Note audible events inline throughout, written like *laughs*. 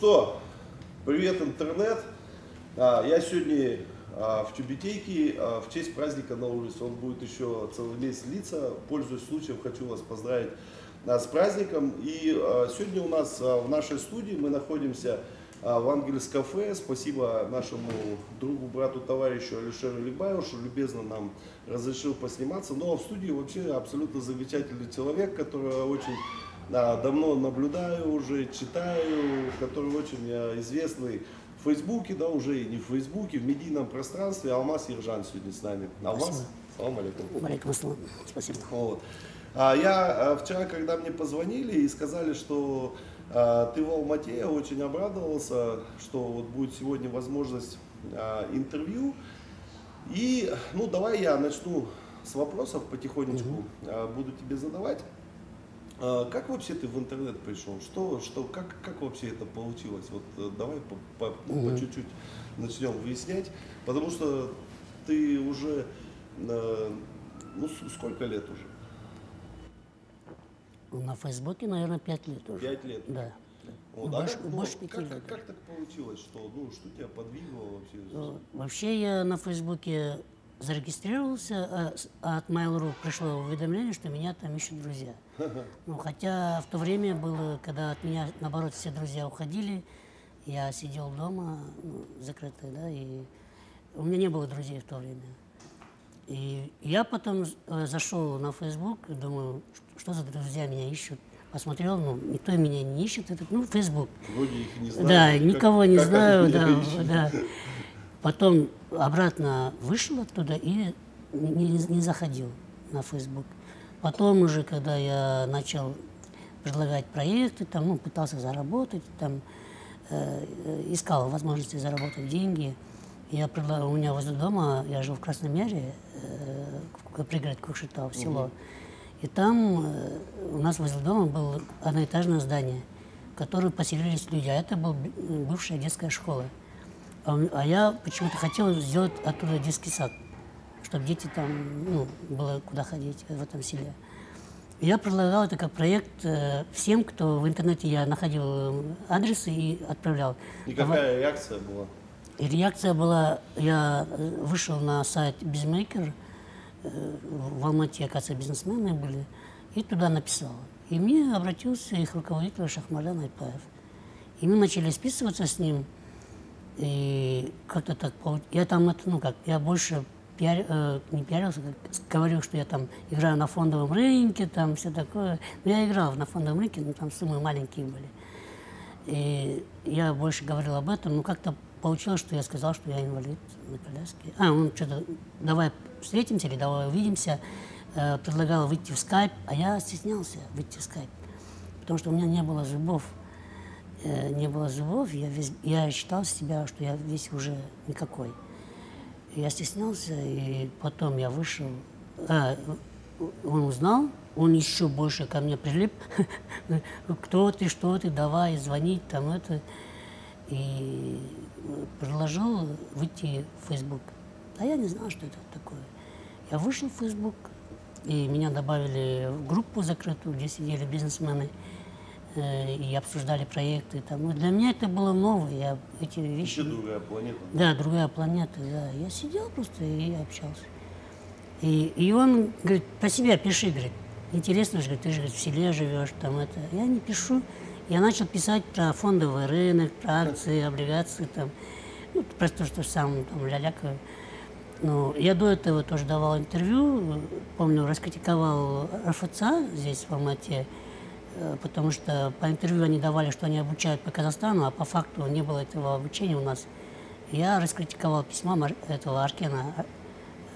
Ну что, привет, интернет. А, Я сегодня а, в Тюбетейке а, в честь праздника Наурис. Он будет еще целый месяц длиться. Пользуясь случаем, хочу вас поздравить с праздником. И сегодня у нас в нашей студии мы находимся в Ангельс кафе. Спасибо нашему другу, брату, товарищу Алишеру Либаеву, что любезно нам разрешил посниматься. Ну а в студии вообще абсолютно замечательный человек, который очень да, давно наблюдаю уже, читаю, который очень э, известный в Фейсбуке, да, уже и не в Фейсбуке, в медийном пространстве. Алмаз Ержан сегодня с нами. Алмаз, салам алейкум. Валикум ассалам. Спасибо. Вот. А я э, вчера, когда мне позвонили и сказали, что э, ты в Алмате, я очень обрадовался, что вот будет сегодня возможность э, интервью. И, ну, давай я начну с вопросов потихонечку, э, буду тебе задавать. А, Как вообще ты в интернет пришел? Что, что, как, как вообще это получилось? Вот э, давай по, по- ну, по чуть-чуть начнем выяснять, потому что ты уже, э, ну сколько лет уже? На Фейсбуке, наверное, пять лет уже. Пять лет. Да. Вот, больше- как, ну, больше пяти как, лет. так- как так получилось, что, ну, что тебя подвигло вообще? Э, Вообще я на Фейсбуке зарегистрировался, а от Mail.ru пришло уведомление, что меня там ищут друзья. *laughs* Ну, хотя в то время было, когда от меня, наоборот, все друзья уходили, я сидел дома, ну, закрытый, да, и у меня не было друзей в то время. И я потом э, зашел на Facebook, думаю, что за друзья меня ищут. Посмотрел, ну, никто меня не ищет, это, ну, Facebook. Вроде их не знаю. Да, как- никого не как знаю, да, да. Потом обратно вышел оттуда и не, не- заходил на Facebook. Потом уже, когда я начал предлагать проекты, там, ну, пытался заработать, там, э, искал возможности заработать деньги. Я предла- у меня возле дома, я жил в Красном Яре, э, в пригород Кукшетау, село. И там э, у нас возле дома было одноэтажное здание, в которое поселились люди. А это была бывшая детская школа. М- а я почему-то хотел сделать оттуда детский сад, чтобы дети там, ну, было куда ходить в этом селе. Я предлагал это как проект э, всем, кто в интернете я находил э, адресы и отправлял. И какая реакция была? И реакция была, я э, вышел на сайт Bizmaker, э, в Алмате, оказывается, бизнесмены были, и туда написал. И мне обратился их руководитель Шахмардан Айпаев. И мы начали списываться с ним, и как-то так получилось. Я там, это, ну как, я больше пиар- э, не пиарился, как говорил, что я там играю на фондовом рынке, там все такое. Но я играл на фондовом рынке, но там суммы маленькие были. И я больше говорил об этом, но как-то получилось, что я сказал, что я инвалид на коляске. А, он что-то, давай встретимся или давай увидимся. Э, предлагал выйти в скайп, а я стеснялся выйти в скайп, потому что у меня не было зубов. Не было зубов, я, весь, я считал себя, что я весь уже никакой. Я стеснялся, и потом я вышел. А, он узнал, он еще больше ко мне прилип. *laughs* Кто ты, что ты, давай звонить, там это. И предложил выйти в Facebook. А я не знал, что это такое. Я вышел в Facebook, и меня добавили в группу закрытую, где сидели бизнесмены и обсуждали проекты. Там. Ну, для меня это было новое, я эти вещи... Еще другая планета. Да, другая планета, да. Я сидел просто и общался. И, и он говорит, про себя пиши, говорит. Интересно же, ты же говорит, в селе живешь, там это. Я не пишу. Я начал писать про фондовый рынок, про акции, *laughs* облигации, там. Ну, про то, что сам там лялякаю. Ну, я до этого тоже давал интервью, помню, раскритиковал РФЦ здесь в Алмате, э, потому что по интервью они давали, что они обучают по Казахстану, а по факту не было этого обучения у нас. Я раскритиковал письмо Мар- этого Аркена,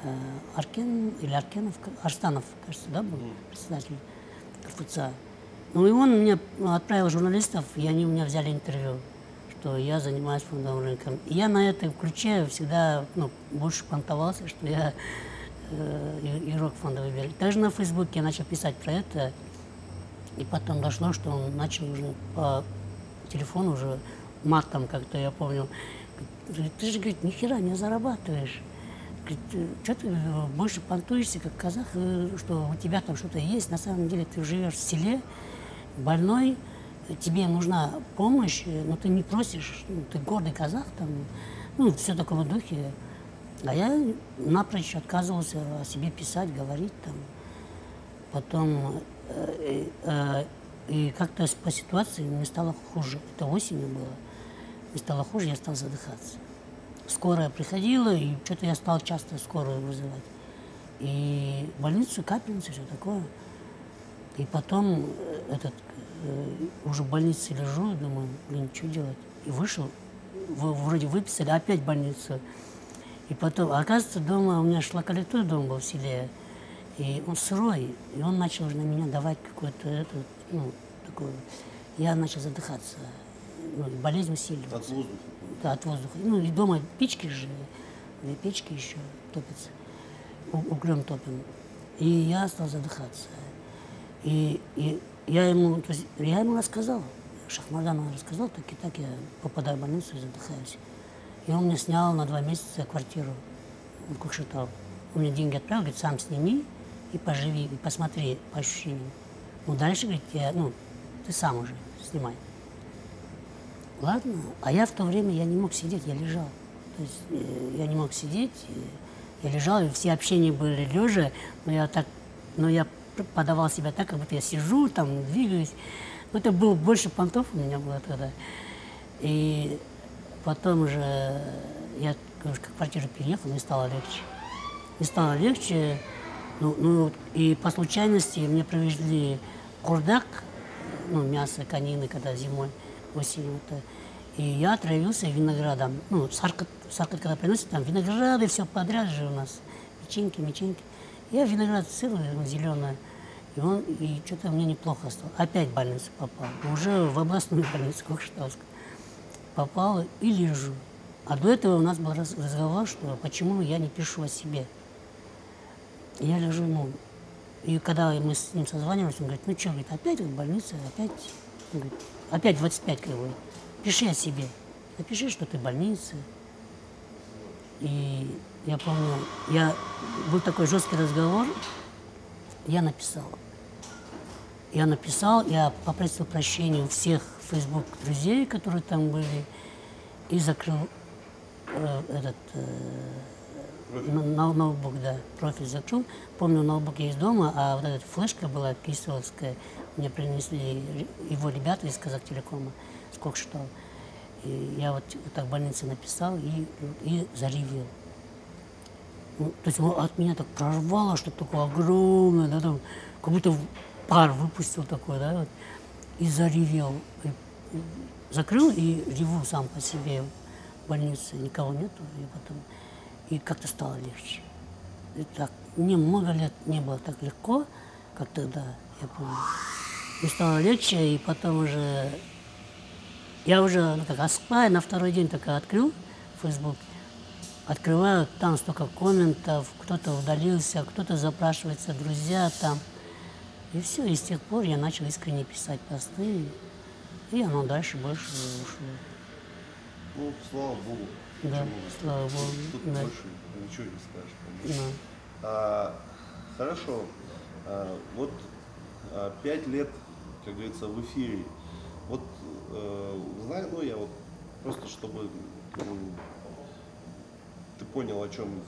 э, Аркен или Аркенов, Арстанов, кажется, да, был председатель РФЦ. Ну и он мне отправил журналистов, и они у меня взяли интервью, что я занимаюсь фондовым рынком. И я на этом ключе всегда ну, больше понтовался, что я э, игрок фондовой биржи. Также на Фейсбуке я начал писать про это, и потом дошло, что он начал уже по телефону уже матом как-то, я помню. Говорит, ты же, говорит, ни хера не зарабатываешь. Говорит, что ты э, больше понтуешься, как казах, э, что у тебя там что-то есть. На самом деле ты живешь в селе, больной, тебе нужна помощь, э, но ты не просишь, ну, ты гордый казах, там, ну, все в духе. А я напрочь отказывался о себе писать, говорить там. Потом э, э, и как-то по ситуации мне стало хуже. Это осенью было. Мне стало хуже, я стал задыхаться. Скорая приходила, и что-то я стал часто скорую вызывать. И в больницу, капельницу, все такое. И потом э, этот, э, уже в больнице лежу, думаю, блин, что делать? И вышел, вроде выписали, опять больницу. И потом, оказывается, дома, у меня шлаколитой дом был в селе, и он сырой, и он начал уже на меня давать какой-то, этот, ну, такой, я начал задыхаться, ну, и болезнь усиливалась. От воздуха. Да, от воздуха. Ну, и дома печки же, две печки еще топятся, углем топим. И я стал задыхаться. И, и я ему, то есть, я ему рассказал, Шахмардану рассказал, так и так я попадаю в больницу и задыхаюсь. И он мне снял на два месяца квартиру в Кукшетау. Он мне деньги отправил, говорит, сам сними и поживи, и посмотри по ощущениям. Ну, дальше, говорит, я, ну, ты сам уже снимай. Ладно, а я в то время я не мог сидеть, я лежал. То есть э, я не мог сидеть, я лежал, и все общения были лежа, но я так, но я подавал себя так, как будто я сижу, там, двигаюсь. Ну, это было больше понтов у меня было тогда. И потом уже я говорю, к квартиру переехал, мне стало легче. Мне стало легче, ну, ну, и по случайности мне привезли курдак, ну, мясо конины, когда зимой, осенью. Это. И я отравился виноградом. Ну, саркот, саркот когда приносит, там винограды, все подряд же у нас. Печеньки, меченьки. Я виноград целый, ну, зеленый. И он, и что-то мне неплохо стало. Опять в больницу попал. Уже в областную *laughs* больницу Кокшетаускую. Попал и лежу. А до этого у нас был раз- разговор, что почему я не пишу о себе. Я лежу, ну, и когда мы с ним созванивались, он говорит, ну что, говорит, опять в больнице, опять, он говорит, опять 25 как бы, пиши о себе, напиши, что ты в больнице. И я помню, я, был такой жесткий разговор, я написал. Я написал, я попросил прощения у всех Facebook друзей, которые там были, и закрыл э, этот э, ноутбук, да, профиль закрыл. Помню, ноутбук есть дома, а вот эта флешка была киселовская, мне принесли его ребята из Казахтелекома, с Кокшетау. И я вот, вот так в больнице написал и, и заревел. Ну, то есть от меня так прорвало, что такое огромное, да, там, как будто пар выпустил такой, да, вот, и заревел. И закрыл и реву сам по себе в больнице, никого нету, и потом, и как-то стало легче. И так, мне много лет не было так легко, как тогда, я помню. И стало легче, и потом уже я уже ну, как осыпаю, на второй день только открыл Facebook, открываю, там столько комментов, кто-то удалился, кто-то запрашивается, друзья там. И все, и с тех пор я начал искренне писать посты, и оно дальше больше ушло. Ну, слава богу. Да, Почему? слава богу, Тут да. больше ничего не скажешь. Да. А, хорошо. А, вот а, пять лет, как говорится, в эфире. Вот э, знаю, ну я вот просто чтобы м, ты понял, о чем,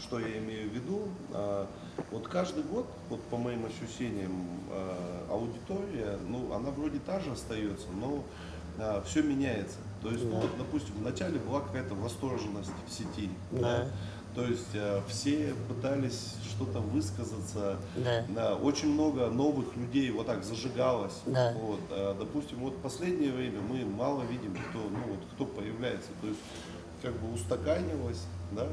что я имею в виду. А, вот каждый год, вот по моим ощущениям, а, аудитория, ну, она вроде та же остается, но все меняется. То есть, ну, Да. вот, допустим, вначале была какая-то восторженность в сети. Да. То есть э, все пытались что-то высказаться. Да. Да, очень много новых людей вот так зажигалось. Да. Вот, э, допустим, вот последнее время мы мало видим, кто, ну, вот, кто появляется. То есть как бы устаканилось, да,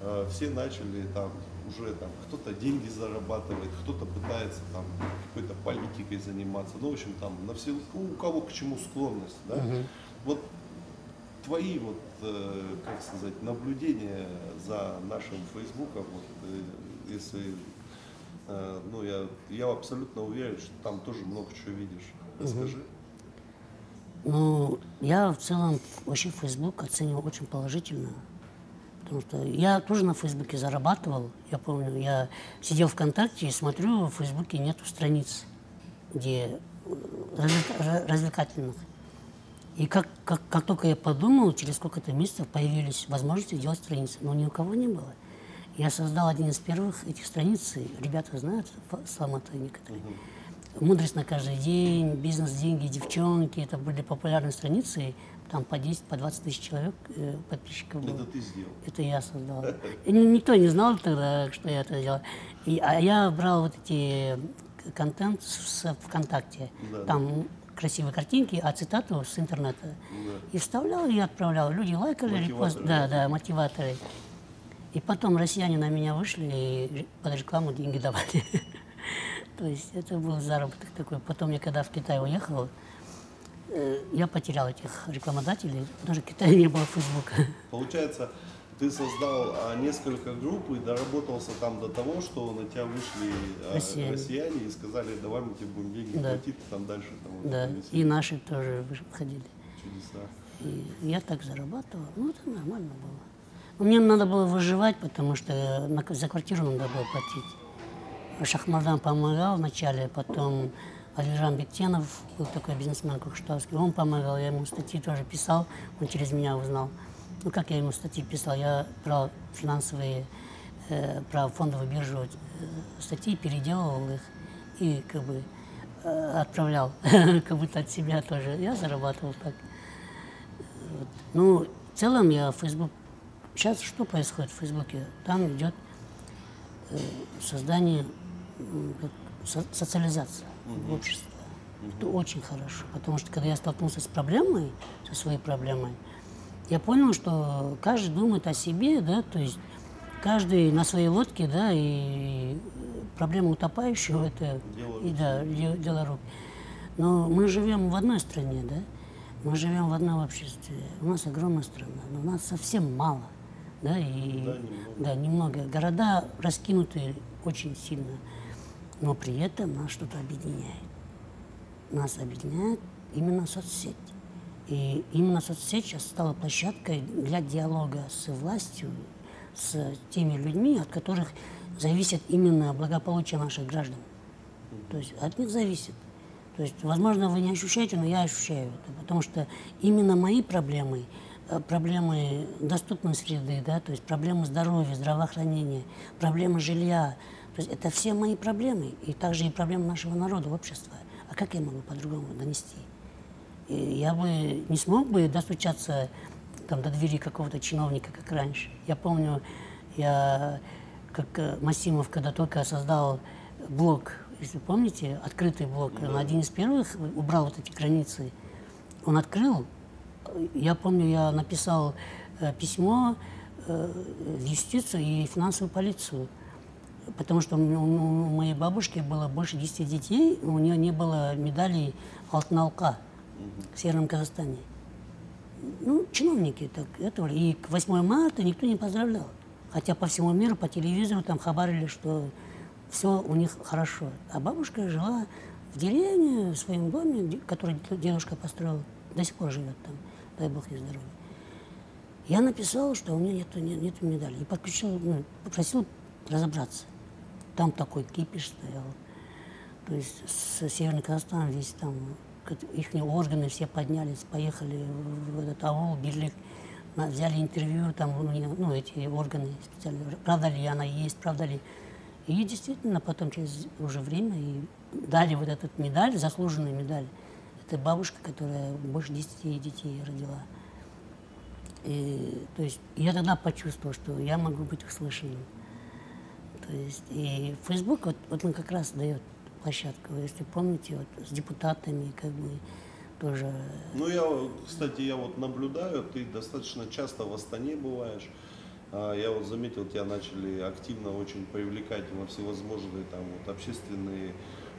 э, все начали там уже там кто-то деньги зарабатывает, кто-то пытается там какой-то политикой заниматься. Ну, в общем, там на все, у кого к чему склонность, да. Вот твои вот, э, как сказать, наблюдения за нашим Фейсбуком, вот, э, если, э, ну, я, я абсолютно уверен, что там тоже много чего видишь. Расскажи. Ну, я в целом вообще Facebook оценивал очень положительно. Потому что я тоже на Фейсбуке зарабатывал. Я помню, я сидел ВКонтакте и смотрю, в Фейсбуке нету страниц, где развлека- развлекательных. И как, как, как только я подумал, через сколько-то месяцев появились возможности делать страницы, но ни у кого не было. Я создал один из первых этих страниц, и ребята знают, сломатые некоторые. Мудрость на каждый день, бизнес, деньги, девчонки, это были популярные страницы, там по 10, по 20 тысяч человек э, подписчиков было. Это ты сделал. Это я создал. *laughs* Никто не знал тогда, что я это делал. И, а я брал вот эти контент с, с ВКонтакте. Да. Там красивые картинки, а цитату с интернета. И вставлял и отправлял. Люди лайкали, репост. Да, да, мотиваторы. И потом россияне на меня вышли и под рекламу деньги давали. *laughs* То есть это был заработок такой. Потом я когда в Китай уехал, э, я потерял этих рекламодателей, даже в Китае не было Фейсбука. *laughs* Получается, ты создал а, несколько групп и доработался там до того, что на тебя вышли а, Россияне. россияне. и сказали, давай мы тебе будем деньги Да. платить, ты там дальше там вот Да, и наши тоже входили. чудеса. И я так зарабатывал. Ну, это нормально было. Мне надо было выживать, потому что за квартиру надо было платить. Шахмардан помогал вначале, потом Алижан Бектенов был такой бизнесмен кукштавский, он помогал, я ему статьи тоже писал, он через меня узнал. Ну, как я ему статьи писал? Я брал финансовые, э, про фондовую биржу э, статьи, переделывал их и как бы э, отправлял, *laughs* как будто от себя тоже. Я зарабатывал так. Вот. Ну, в целом я Facebook... Сейчас что происходит в Фейсбуке? Там идет э, создание, как со- социализация в обществе. Это очень хорошо, потому что когда я столкнулся с проблемой, со своей проблемой, я понял, что каждый думает о себе, да, то есть каждый на своей лодке, да, и проблема утопающего это Дело и, да, де- дело рук. Но мы живем в одной стране, да, мы живем в одном обществе. У нас огромная страна, но у нас совсем мало, да, и Да, немного. да, немного. Города раскинуты очень сильно, но при этом нас что-то объединяет. Нас объединяет именно соцсеть. И именно соцсеть сейчас стала площадкой для диалога с властью, с теми людьми, от которых зависит именно благополучие наших граждан. То есть от них зависит. То есть, возможно, вы не ощущаете, но я ощущаю это, потому что именно мои проблемы, э, проблемы доступной среды, да, то есть проблемы здоровья, здравоохранения, проблемы жилья, то есть это все мои проблемы, и также и проблемы нашего народа, общества. А как я могу по-другому донести? Я бы не смог бы достучаться там, до двери какого-то чиновника, как раньше. Я помню, я, как э, Масимов, когда только создал блог, если помните, открытый блог, он один из первых убрал вот эти границы. Он открыл, я помню, я написал э, письмо э, в юстицию и финансовую полицию, потому что у, моей бабушки было больше 10 детей, у нее не было медалей Алтналка в Северном Казахстане. Ну, чиновники так это и к 8 марта никто не поздравлял. Хотя по всему миру, по телевизору там хабарили, что все у них хорошо. А бабушка жила в деревне, в своем доме, который дедушка построил, до сих пор живет там, дай бог ей здоровья. Я написал, что у меня нету, нет, нету медали. И подключил, ну, попросил разобраться. Там такой кипиш стоял. То есть с Северный Казахстан весь там, их органы все поднялись, поехали в этот аул, на- взяли интервью, там, ну, эти органы специально, правда ли она есть, правда ли. И действительно потом через уже время и дали вот этот медаль, заслуженную медаль. Это бабушка, которая больше 10 детей родила. И, то есть я тогда почувствовал, что я могу быть услышанным. То есть и Facebook вот, вот он как раз дает площадку. Если помните, вот с депутатами как бы тоже. Ну, я, кстати, я вот наблюдаю, ты достаточно часто в Астане бываешь. А, Я вот заметил, тебя начали активно очень привлекать на всевозможные там вот общественные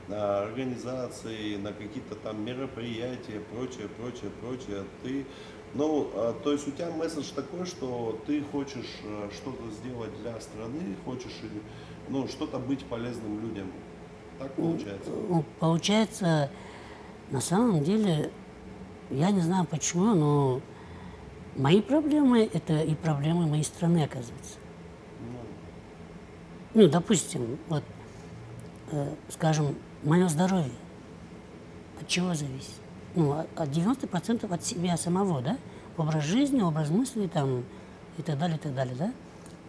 а, организации, на какие-то там мероприятия, прочее, прочее, прочее. Ты, ну, а, то есть у тебя месседж такой, что ты хочешь а, что-то сделать для страны, хочешь, и, ну, что-то быть полезным людям. Так получается? Ну, получается, на самом деле, я не знаю почему, но мои проблемы это и проблемы моей страны, оказывается. Ну, допустим, вот, э, скажем, мое здоровье. От чего зависит? Ну, от- от 90% от себя самого, да? Образ жизни, образ мысли там и так далее, и так далее, да?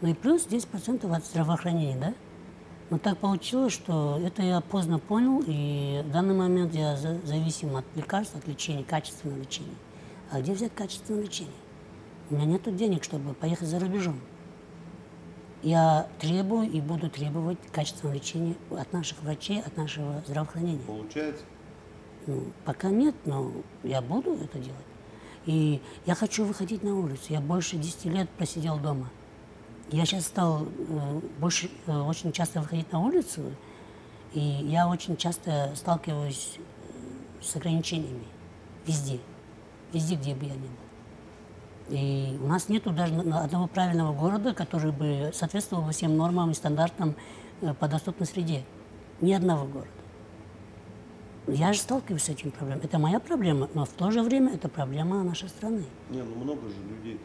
Ну и плюс 10% от здравоохранения, да? Но так получилось, что это я поздно понял, и в данный момент я за- зависим от лекарств, от лечения, качественного лечения. А где взять качественное лечение? У меня нет денег, чтобы поехать за рубежом. Я требую и буду требовать качественного лечения от наших врачей, от нашего здравоохранения. Получается? Ну, пока нет, но я буду это делать. И я хочу выходить на улицу. Я больше 10 лет просидел дома. Я сейчас стал э, больше, э, очень часто выходить на улицу, и я очень часто сталкиваюсь э, с ограничениями везде, везде, где бы я ни был. И у нас нету даже одного правильного города, который бы соответствовал всем нормам и стандартам по доступной среде. Ни одного города. Я же сталкиваюсь с этим проблемой. Это моя проблема, но в то же время это проблема нашей страны. Не, ну много же людей.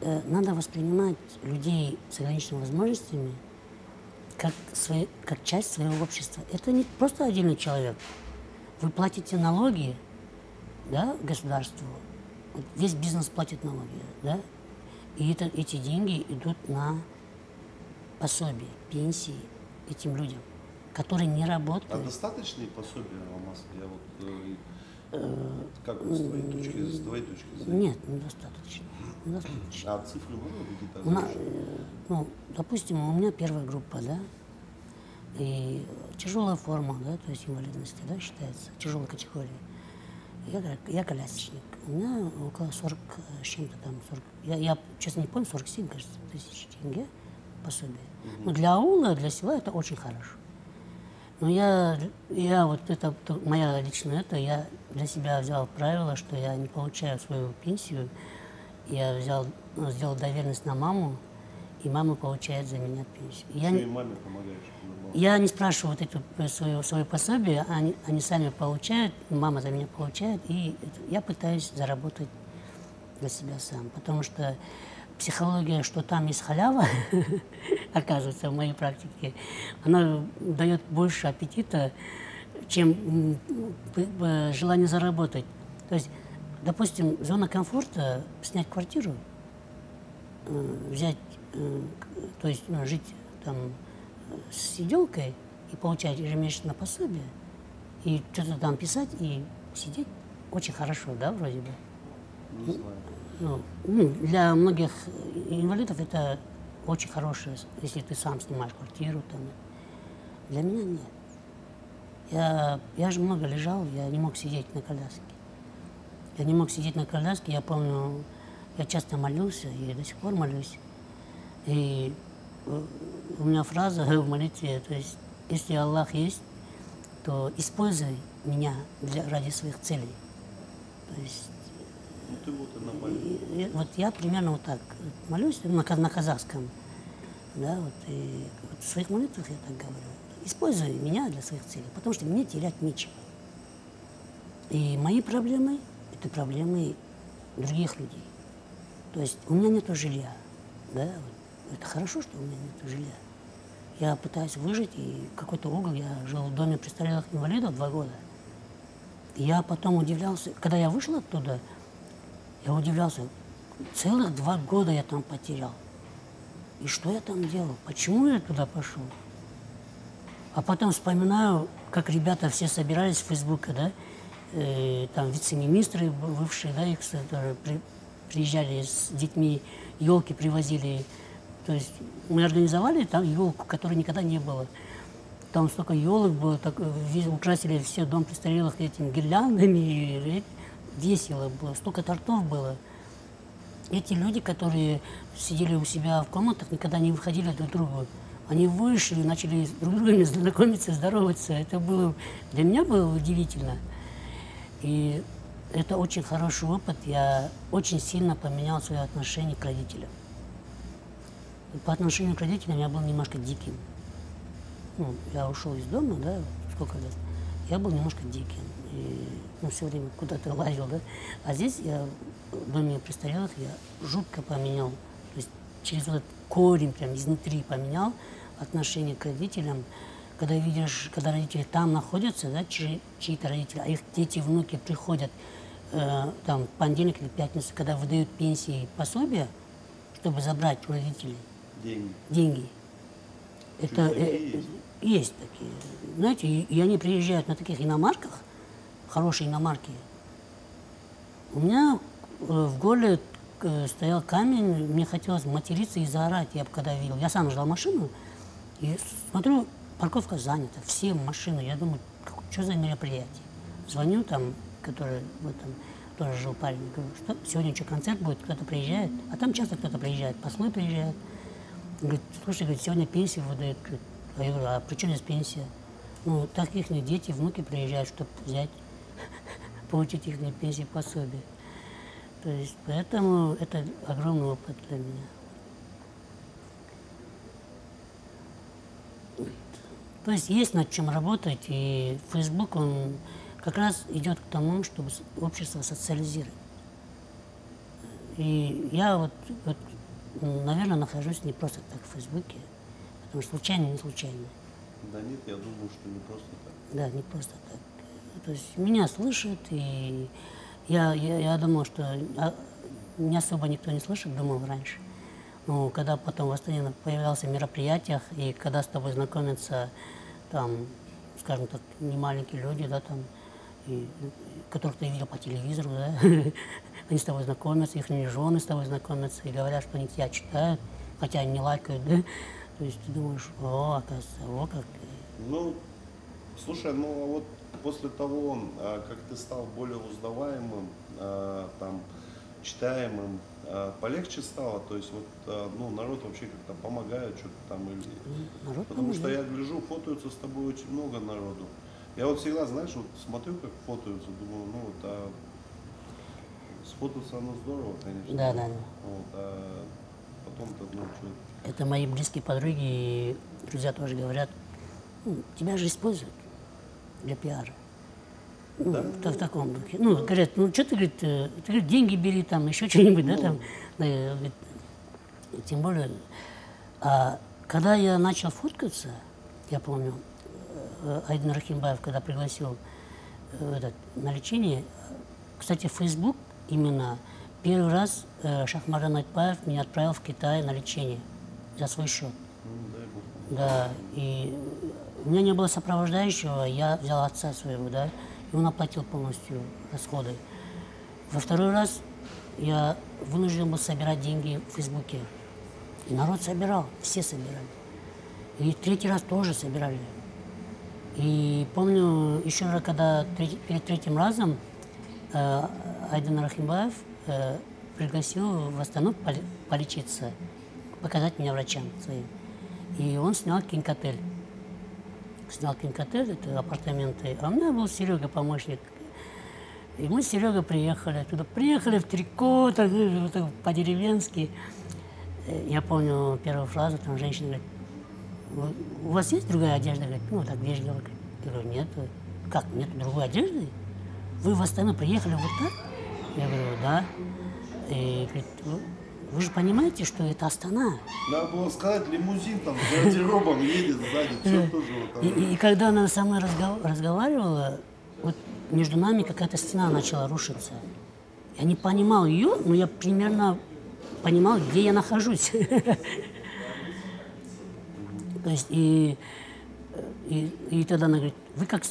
Э, Надо воспринимать людей с ограниченными возможностями как, свои, как часть своего общества. Это не просто отдельный человек. Вы платите налоги да, государству. Вот Весь бизнес платит налоги. Да? И это, эти деньги идут на пособие, пенсии этим людям, которые не А работают. достаточные пособия Москве? Я вот, э, как вот с твоей точки, с твоей точки зрения? Нет, недостаточно. недостаточно. А цифры можно какие-то У э, ну, допустим, у меня первая группа, да, и тяжелая форма, да, то есть инвалидности, да, считается, тяжелой категории. Я, я колясочник. У меня около 40 с чем-то там, 40, я, я, честно не помню, 47, кажется, тысяч тенге пособие. Но для аула, для села это очень хорошо. Но я, я вот это то- моя личная это, я для себя взял правило, что я не получаю свою пенсию. Я взял, ну, сделал доверенность на маму, и мама получает за меня пенсию. Я, Ты не- маме помогаешь. я не спрашиваю вот это э, свое, свое пособие, они, они сами получают, мама за меня получает, и это- я пытаюсь заработать для себя сам. Потому что психология, что там есть халява, *laughs* оказывается, в моей практике, она дает больше аппетита, чем желание заработать. То есть, допустим, зона комфорта, снять квартиру, э, взять, э, то есть ну, жить там э, с сиделкой и получать ежемесячное пособие, и что-то там писать и сидеть очень хорошо, да, вроде бы. Не знаю. Ну, ну, для многих инвалидов это очень хорошее, если ты сам снимаешь квартиру. Там. Для меня нет. Я, я же много лежал, я не мог сидеть на коляске. Я не мог сидеть на коляске, я помню, я часто молился и до сих пор молюсь. И э, у меня фраза *laughs* в молитве, то есть, если Аллах есть, то используй меня для, ради своих целей. То есть Ну вот я примерно вот так молюсь на, ка- на казахском. Да, вот, и вот в своих молитвах я так говорю. Используй меня для своих целей, потому что мне терять нечего. И мои проблемы – это проблемы других людей. То есть у меня нет жилья. Да? Это хорошо, что у меня нет жилья. Я пытаюсь выжить, и какой-то угол, я жил в доме престарелых инвалидов два года. Я потом удивлялся, когда я вышел оттуда, я удивлялся, целых два года я там потерял. И что я там делал? Почему я туда пошел? А потом вспоминаю, как ребята все собирались в Фейсбуке, да, э, там вице-министры бывшие, да, их тоже при- приезжали с детьми, елки привозили. То есть мы организовали там елку, которой никогда не было. Там столько елок было, так, э, украсили все дом престарелых этими гирляндами, весело было, столько тортов было. Эти люди, которые сидели у себя в комнатах, никогда не выходили друг к другу. Они вышли, начали с друг другом знакомиться, здороваться. Это было для меня было удивительно. И это очень хороший опыт. Я очень сильно поменял свое отношение к родителям. И по отношению к родителям я был немножко диким. Ну, я ушел из дома, да, сколько лет. Я был немножко диким. И ну, все время куда-то лазил, да. А здесь я в доме престарелых я жутко поменял. То есть через вот этот корень прям изнутри поменял отношение к родителям, когда видишь, когда родители там находятся, да, чьи- чьи-то родители, а их дети, внуки приходят э, там в понедельник или пятницу, когда выдают пенсии и пособия, чтобы забрать у родителей Деньги. деньги. Это э, есть? есть такие. Знаете, и, и они приезжают на таких иномарках, хорошие иномарки. У меня э, в горле э, стоял камень, мне хотелось материться и заорать, я бы когда видел. Я сам ждал машину, и смотрю, парковка занята, все машины. Я думаю, что за мероприятие? Звоню там, который в этом тоже жил парень, говорю, что сегодня что, концерт будет, кто-то приезжает? А там часто кто-то приезжает, послы приезжают. Говорит, слушай, сегодня пенсию выдают. А я говорю, а при чем здесь пенсия? Ну, так их дети, внуки приезжают, чтобы взять, получить их пенсии, пособие. То есть, поэтому это огромный опыт для меня. То есть есть над чем работать, и Facebook, он как раз идет к тому, чтобы общество социализировать. И я вот, вот, наверное, нахожусь не просто так в Фейсбуке, потому что случайно, не случайно. Да нет, я думаю, что не просто так. Да, не просто так. То есть меня слышат, и я, я, я думал, что а, не особо никто не слышит, думал раньше. Но когда потом в Астане появлялся в мероприятиях, и когда с тобой знакомятся там, скажем так, не маленькие люди, да, там, и которых ты видел по телевизору, да, *laughs* они с тобой знакомятся, их жены с тобой знакомятся и говорят, что они тебя читают, хотя они не лайкают, да. То есть ты думаешь, о, оказывается, о, как. Ну, слушай, ну а вот после того, а, как ты стал более узнаваемым, а, там, читаемым, а, полегче стало? То есть вот, ну, народ вообще как-то помогает что-то там или... Народ Потому что помогает. я гляжу, фотаются с тобой очень много народу. Я вот всегда, знаешь, вот смотрю, как фотаются, думаю, ну вот, а сфотаться оно здорово, конечно. Да, да, да. Вот, а потом-то, ну, что Это мои близкие подруги и друзья тоже говорят, «Ну, тебя же используют для пиара. Ну, Да. в, в таком духе. Ну, говорят, ну что ты, говорит, э, ты говорит, деньги бери, там, еще что-нибудь, да, там. Да, э, говорит, и тем более, а, когда я начал фоткаться, я помню, э, Айдин Рахимбаев, когда пригласил э, этот, на лечение, кстати, Facebook именно первый раз э, Шахмардан Айтбаев меня отправил в Китай на лечение за свой счет. ну. Да, и у меня не было сопровождающего, я взял отца своего, да, и он оплатил полностью расходы. Во второй раз я вынужден был собирать деньги в Фейсбуке. И народ собирал, все собирали. И третий раз тоже собирали. И помню, еще раз, когда перед третьим разом э, Айдан Рахимбаев э, пригласил в Астану полечиться, показать меня врачам своим. И он снял кинг-отель. Снял кинг-отель, это апартаменты. А у меня был Серега помощник. И мы с Серегой приехали туда. Приехали в трико, так, э, так по-деревенски. Э, Я помню первую фразу, там женщина говорит, «Вы- у вас есть другая одежда? Говорит, ну, так вежливо. Я говорю, нет. Как, нет другой одежды? Вы в Астану приехали вот так? Я говорю, да. И говорит, «Вы- же понимаете, что это Астана. Надо было сказать, лимузин там с гардеробом едет сзади, все тоже вот И, там. и- и когда она со мной разгов- разговаривала, вот между нами какая-то стена начала рушиться. Я не понимал ее, но я примерно понимал, где я нахожусь. *laughs* То есть и, и, и тогда она говорит, вы как,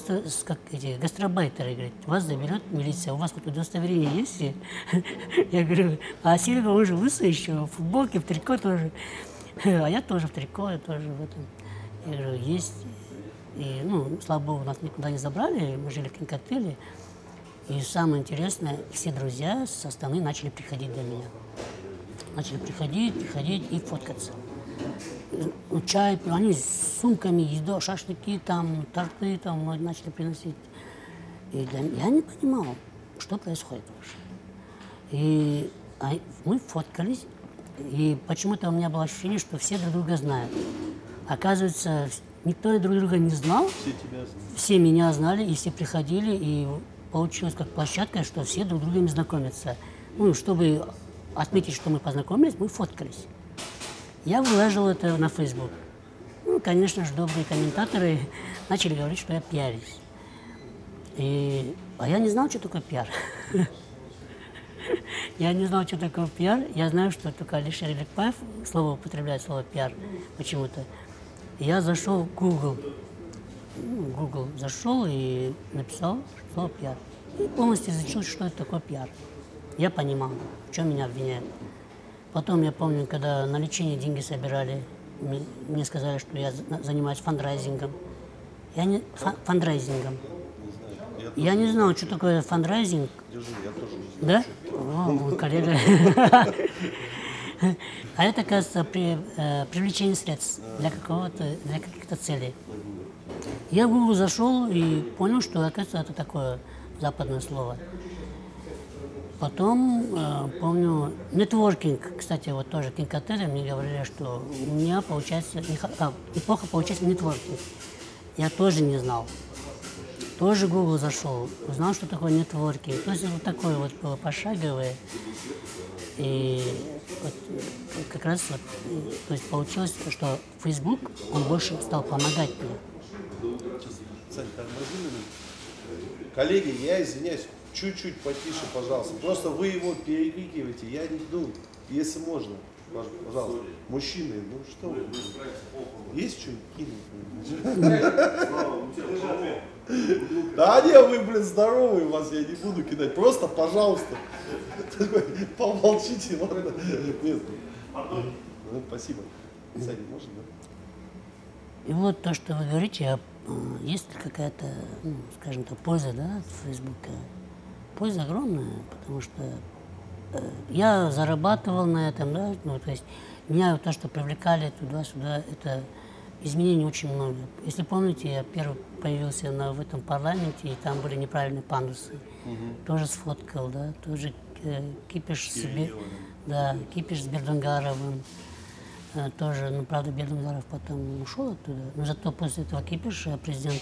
как эти гастробайтеры, говорит, вас заберет милиция, у вас вот удостоверение есть? *laughs* Я говорю, а Серега, он же лысый еще, в футболке, в трико тоже. *laughs* А я тоже в трико, я тоже в этом. Я говорю, есть. И, ну, слава богу, нас никуда не забрали, мы жили в Кинкотеле. И самое интересное, все друзья со стороны начали приходить до меня. Начали приходить, приходить и фоткаться. Чай, они с сумками, еда, шашлыки, там, торты там начали приносить. И для я не понимал, что происходит вообще. И а, мы фоткались, и почему-то у меня было ощущение, что все друг друга знают. Оказывается, никто друг друга не знал, Все тебя знают. все меня знали, и все приходили, и получилось как площадка, что все друг с другом знакомятся. Ну, чтобы отметить, что мы познакомились, мы фоткались. Я выложил это на Facebook. Ну, конечно же, добрые комментаторы начали говорить, что я пиарюсь. И, а я не знал, что такое пиар. *laughs* Я не знал, что такое пиар. Я знаю, что только Алишер Иликпаев слово употребляет слово пиар почему-то. Я зашел в Google. Ну, Google зашел и написал слово пиар. И полностью изучил, что это такое пиар. Я понимал, в чем меня обвиняют. Потом я помню, когда на лечение деньги собирали, мне, мне сказали, что я за- занимаюсь фандрайзингом. Я не фа- фандрайзингом. Не знаю. Я Я не знал, что такое фандрайзинг. даже я тоже не знаю. Да? О, мой коллега. А это, кажется, при, э, привлечение средств для какого-то, для каких-то целей. Я в Google зашел и понял, что, оказывается, это такое западное слово. Потом, э, помню, нетворкинг, кстати, вот тоже кинкотели мне говорили, что у меня получается, а, неплохо получается нетворкинг. Я тоже не знал. Тоже Google зашел, узнал, что такое нетворкинг. То есть вот такое вот было пошаговое. И вот э, как раз вот, э, то есть получилось, что Facebook, он больше стал помогать мне. Коллеги, я извиняюсь, чуть-чуть потише, пожалуйста. Просто вы его перекрикиваете. Я не ну, если можно, пож- пожалуйста. Мужчины, ну что вы? Есть что кинуть? Да не, вы, блин, здоровые, вас я не буду кидать. Просто, пожалуйста, такой, помолчите, ладно? Нет. Ну, спасибо. Саня, можно, да? И вот то, что вы говорите, а, есть ли какая-то, ну, скажем так, польза да, от Фейсбука? Польза огромная, потому что э, я зарабатывал на этом, да, ну, то есть меня то, что привлекали туда-сюда, это изменений очень много. Если помните, я первый появился на, в этом парламенте, и там были неправильные пандусы. Тоже сфоткал, да, тоже э, кипиш себе, да, кипиш с Бердангаровым. Э, тоже, ну, правда, Бердангаров потом ушел оттуда, но зато после этого кипиша президент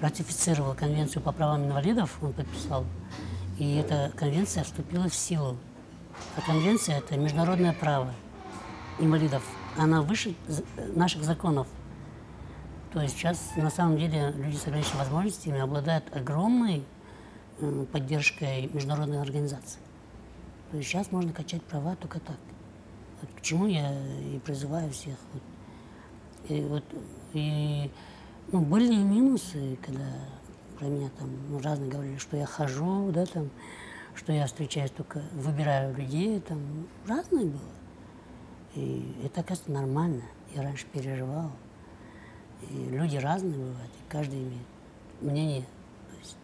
ратифицировал конвенцию по правам инвалидов, он подписал, и эта конвенция вступила в силу. А конвенция – это международное право инвалидов, она выше з- наших законов. То есть сейчас на самом деле люди с ограниченными возможностями обладают огромной э, поддержкой международной организации. То есть сейчас можно качать права только так. Вот к чему я и призываю всех. Вот. И, вот, и, ну, были минусы, когда про меня там ну, разные говорили, что я хожу, да, там, что я встречаюсь только, выбираю людей, там, разное было. И это, оказывается, нормально. Я раньше переживал. И люди разные бывают, и каждый имеет мнение. То есть,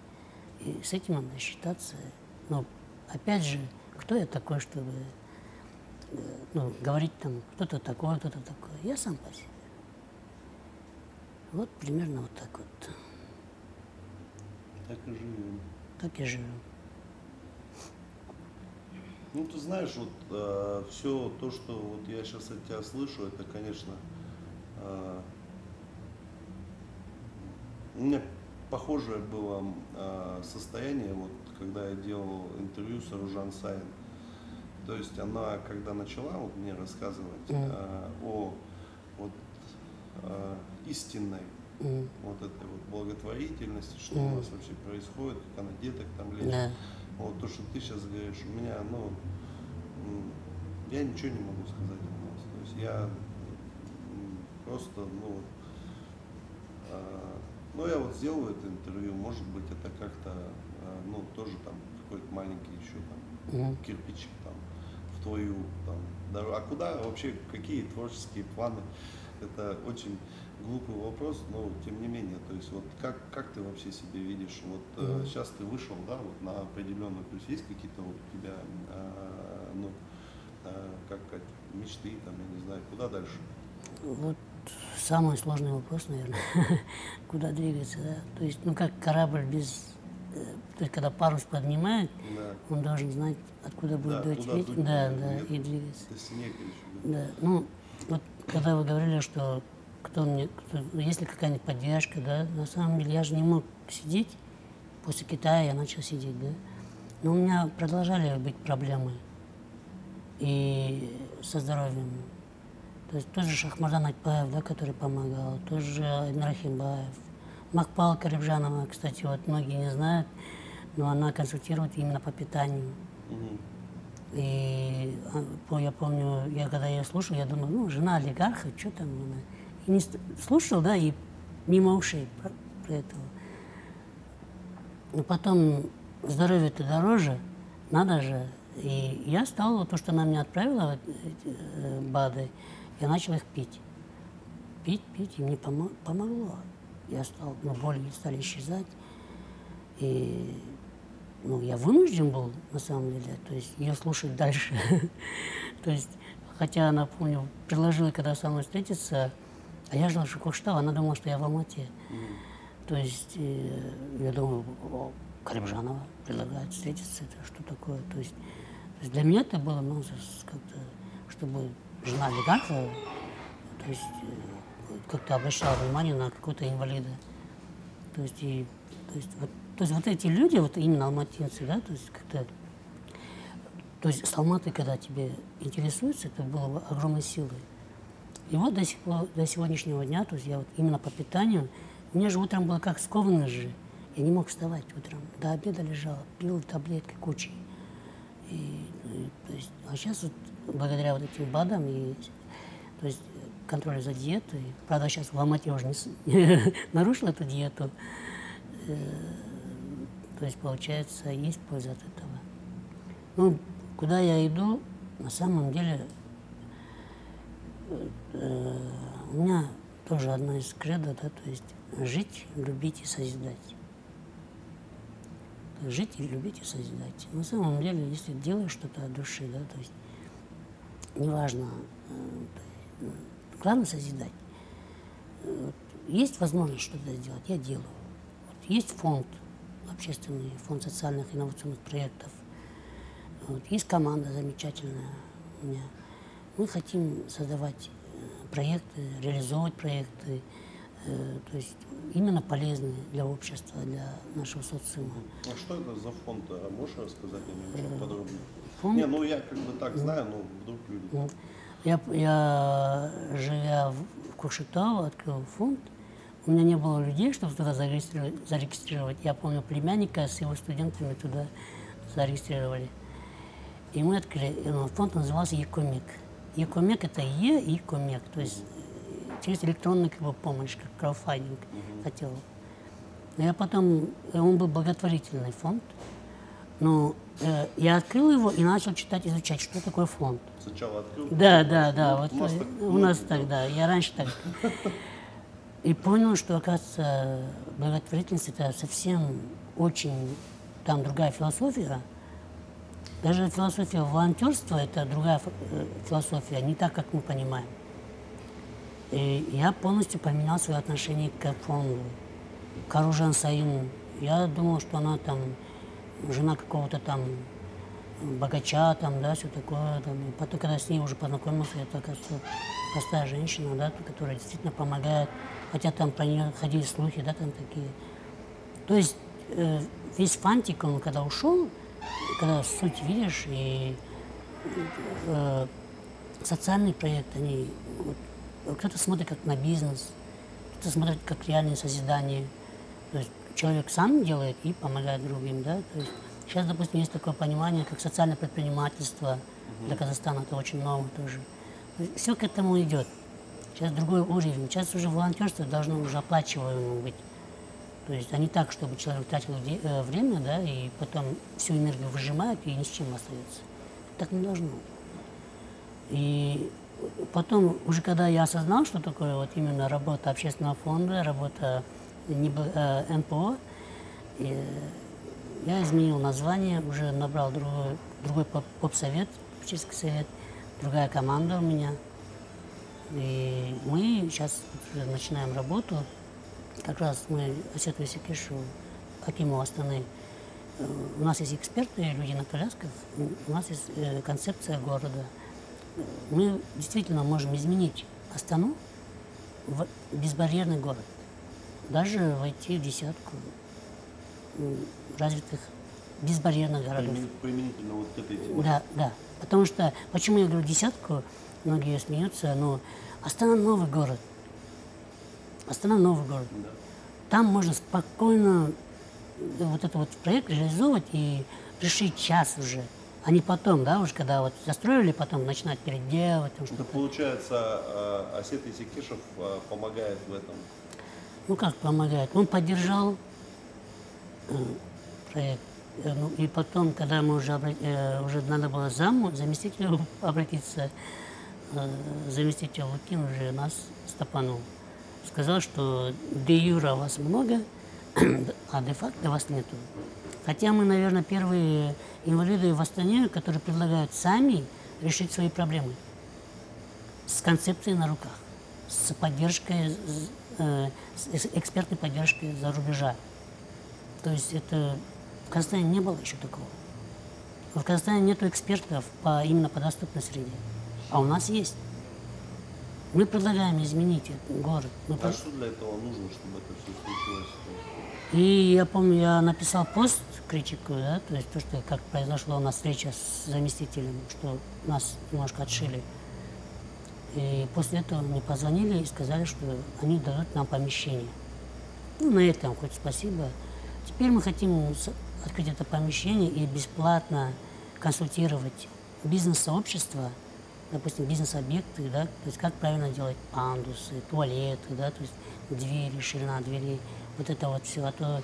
и с этим надо считаться. Но, опять же, кто я такой, чтобы э, ну, говорить там, кто-то такой, кто-то такой. Я сам по себе. Вот примерно вот так вот. Так и живем. Так и живем. Ну, ты знаешь, вот все то, что вот я сейчас от тебя слышу, это, конечно, э, у меня похожее было э, состояние, вот когда я делал интервью с Аружан Сайн. То есть она, когда начала вот мне рассказывать э, о вот, э, истинной М, вот этой вот благотворительности, что у Мгм. нас вообще происходит, как она деток там лечит. Да. Вот то, что ты сейчас говоришь, у меня, ну, я ничего не могу сказать о нас. То есть я просто, ну, а, ну, я вот сделаю это интервью, может быть, это как-то, а, ну, тоже там какой-то маленький еще там Мгм. кирпичик там в твою там дорогу. А куда вообще, какие творческие планы? Это очень глупый вопрос, но тем не менее, то есть вот как, как ты вообще себе видишь, вот э, Мгм. сейчас ты вышел, да, вот на определенную, то есть есть какие-то вот у тебя, а, ну, а, как сказать, мечты, там, я не знаю, куда дальше? Вот самый сложный вопрос, наверное, *laughs* куда двигаться, да? То есть, ну как корабль без, э, то есть когда парус поднимает, Да, он должен знать, откуда будет Да, дуть ветер, да, да, и двигаться. Да, ну, вот когда вы говорили, что кто мне, кто, ну, есть ли какая-нибудь поддержка, да, на самом деле я же не мог сидеть, после Китая я начал сидеть, да, но у меня продолжали быть проблемы и со здоровьем. То есть тоже Шахмардан Акпаев, да, который помогал, тоже Эльмир Ахимбаев. Макпал Карибжанова, кстати, вот многие не знают, но она консультирует именно по питанию. И а, я помню, я когда ее слушал, я думал, ну, жена олигарха, что там она. Не слушал, да, и мимо ушей про, про этого. Но потом здоровье-то дороже, надо же. И я стал, вот то, что она мне отправила, эти, э, БАДы, я начал их пить. Пить, пить, и мне помо- помогло. Я стал, ну, боли стали исчезать. И ну, я вынужден был, на самом деле, то есть ее слушать дальше. *laughs* то есть, хотя она, помню, предложила, когда со мной встретиться, а я жил в Шукоштау, она думала, что я в Алмате. То есть, э, я думаю, о, Карибжанова предлагает встретиться, это что такое? То есть, то есть для меня это было, ну, как-то, чтобы жена олигарха, то есть, э, как-то обращала внимание на какого-то инвалида. То есть, и, то есть, вот, то есть вот эти люди, вот именно алматинцы, да, то есть как-то, то есть с Алматы, когда тебе интересуется, это было бы огромной силой. И вот до, сих до сегодняшнего дня, то есть я вот именно по питанию, у меня же утром было как сковано же, я не мог вставать утром, до обеда лежал, пил таблетки кучей. И, и, то есть, а сейчас вот благодаря вот этим БАДам и то есть контролю за диетой, правда сейчас в Алмате уже не *laughs* нарушил эту диету, Э, то есть получается есть польза от этого. Ну, куда я иду, на самом деле у меня тоже одно из кредо, да, то есть жить, любить и созидать. Жить и любить и созидать. На самом деле, если делаешь что-то от души, да, то есть неважно, э, ну, главное созидать. Э, Есть возможность что-то сделать, я делаю. Вот есть фонд, общественный фонд социальных инновационных проектов. Вот есть команда замечательная у меня. Мы хотим создавать э, проекты, реализовывать проекты, э, то есть именно полезные для общества, для нашего социума. А что это за фонд? А можешь рассказать немножко подробнее? фонд- Не, ну я как бы так знаю, но вдруг люди. Ну, Я, я живя в Кушетау, открыл фонд. У меня не было людей, чтобы туда зарегистрировать. Я помню, племянника с его студентами туда зарегистрировали. И мы открыли, ну, фонд назывался Якомек. Якомек это Е и Комек, то есть э, через электронную как бы, помощь, как краудфандинг хотел. Но я потом, э, он был благотворительный фонд, но э, я открыл его и начал читать, изучать, что такое фонд. Сначала открыл. Да, да, да. Вот у нас э, так у нас так, да. Я раньше так. И понял, что, оказывается, благотворительность это совсем очень там другая философия. Даже философия волонтерства это другая э, философия, не так, как мы понимаем. И я полностью поменял свое отношение к фонду, к Аружан Саину. Я думал, что она там жена какого-то там богача, там, да, все такое. Там. Потом, когда с ней уже познакомился, это, кажется, простая женщина, да, которая действительно помогает. Хотя там про нее ходили слухи, да, там такие. То есть э, весь фантик, он когда ушел, когда суть видишь, и э, социальный проект, они, вот, кто-то смотрит как на бизнес, кто-то смотрит как реальное созидание. То есть человек сам делает и помогает другим, да. То есть сейчас, допустим, есть такое понимание, как социальное предпринимательство для Казахстана, это очень новое тоже. Все к этому идет. Сейчас другой уровень. Сейчас уже волонтерство должно уже оплачиваемым быть. То есть, не так, чтобы человек тратил э, время, да, и потом всю энергию выжимает и ни с чем остается. Так не должно. И потом, уже когда я осознал, что такое вот именно работа общественного фонда, работа э, НПО, э, я изменил название, уже набрал другой, другой поп- поп-совет, попечительский совет, другая команда у меня. И мы сейчас начинаем работу. Как раз мы Асету Исикишу, Акиму Астаны, у нас есть эксперты, люди на колясках, у нас есть э, концепция города. Мы действительно можем изменить Астану в безбарьерный город, даже войти в десятку развитых безбарьерных городов. Примени- Применительно вот к этой теме. Да, да. Потому что, почему я говорю десятку, многие смеются, но Астана новый город. Астана новый город. Да. Там можно спокойно вот этот вот проект реализовывать и решить час уже, а не потом, да, уже когда вот застроили, потом начинать переделывать. там Это что-то. получается, э, Асет Исекешев э, помогает в этом. Ну как помогает? Он поддержал э, проект. Э, ну, и потом, когда мы уже, обра- э, уже надо было заму, заместителю *laughs* обратиться, э, заместитель Лукин уже нас стопанул. Сказал, что де юра вас много, *clears throat* а де факто вас нету. Хотя мы, наверное, первые инвалиды в Астане, которые предлагают сами решить свои проблемы с концепцией на руках, с поддержкой, с, э, экспертной поддержкой за рубежа. То есть это в Казахстане не было еще такого. В Казахстане нету экспертов по, именно по доступной среде. А у нас есть. Мы предлагаем изменить город. Мы А пред- что для этого нужно, чтобы это все случилось? И я помню, я написал пост критикую, да, то есть то, что как произошла у нас встреча с заместителем, что нас немножко отшили. И после этого мне позвонили и сказали, что они дадут нам помещение. Ну, на этом хоть спасибо. Теперь мы хотим открыть это помещение и бесплатно консультировать бизнес-сообщество, допустим, бизнес-объекты, да, то есть как правильно делать пандусы, туалеты, да, то есть двери, ширина дверей, вот это вот все. А то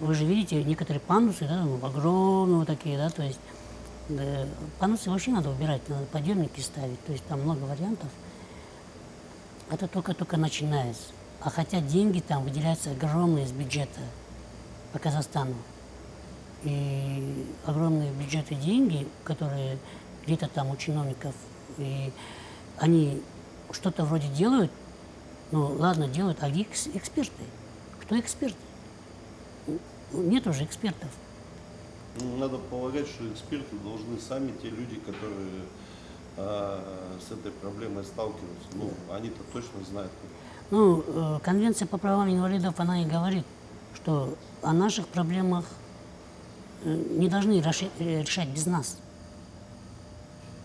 вы же видите, некоторые пандусы, да, ну, огромные вот такие, да, то есть да, пандусы вообще надо убирать, надо подъемники ставить, то есть там много вариантов. Это только-только начинается. А хотя деньги там выделяются огромные из бюджета по Казахстану. И огромные бюджеты деньги, которые где-то там у чиновников, и они что-то вроде делают, ну ладно, делают, а где экс- эксперты? Кто эксперты? Ну, Нет уже экспертов. Ну, Надо полагать, что эксперты должны сами те люди, которые э, с этой проблемой сталкиваются. Ну, они-то точно знают. Ну, э, Конвенция по правам инвалидов, она и говорит, что о наших проблемах э, не должны решать без нас.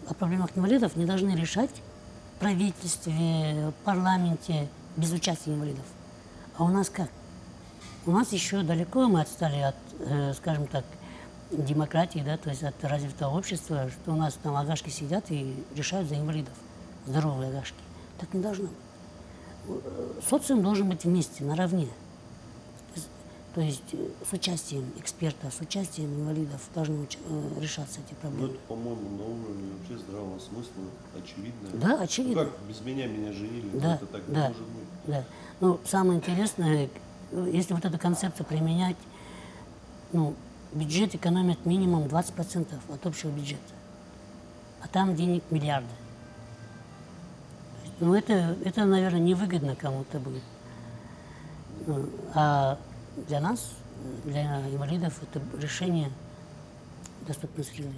О проблемах инвалидов не должны решать в правительстве, в парламенте без участия инвалидов. А у нас как? У нас еще далеко мы отстали от, э, скажем так, демократии, да, то есть от развитого общества, что у нас там агашки сидят и решают за инвалидов, здоровые агашки. Так не должно быть социум должен быть вместе, наравне. То есть э, с участием экспертов, с участием инвалидов должны э, решаться эти Ну, проблемы. это, по-моему, на уровне вообще здравого смысла очевидно. Да, очевидно. Ну, как без меня меня женили, ну, Да, это так не да, может быть. да. Ну, самое интересное, если вот эту концепцию применять, ну, бюджет экономит минимум 20% от общего бюджета. А там денег миллиарды. Ну, это, это, наверное, невыгодно кому-то будет. Ну, а для нас, для инвалидов, это решение доступной среды.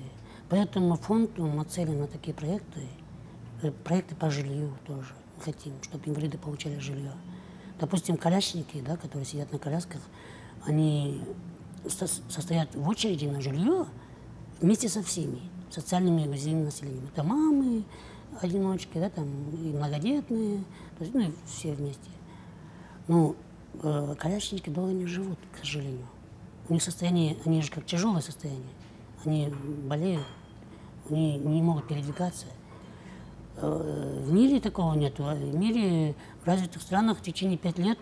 Поэтому фонд он нацелен на такие проекты, э, проекты по жилью тоже. Мы хотим, чтобы инвалиды получали жилье. Допустим, колясочники, да, которые сидят на колясках, они со- состоят в очереди на жилье вместе со всеми социальными уязвимыми населением. Это мамы, одиночки, да, там, и многодетные, то есть, ну, и все вместе. Ну, э, колясочники долго не живут, к сожалению. У них состояние, они же как тяжелое состояние. Они болеют, они не могут передвигаться. Э, В мире такого нет. В мире, в развитых странах в течение пять лет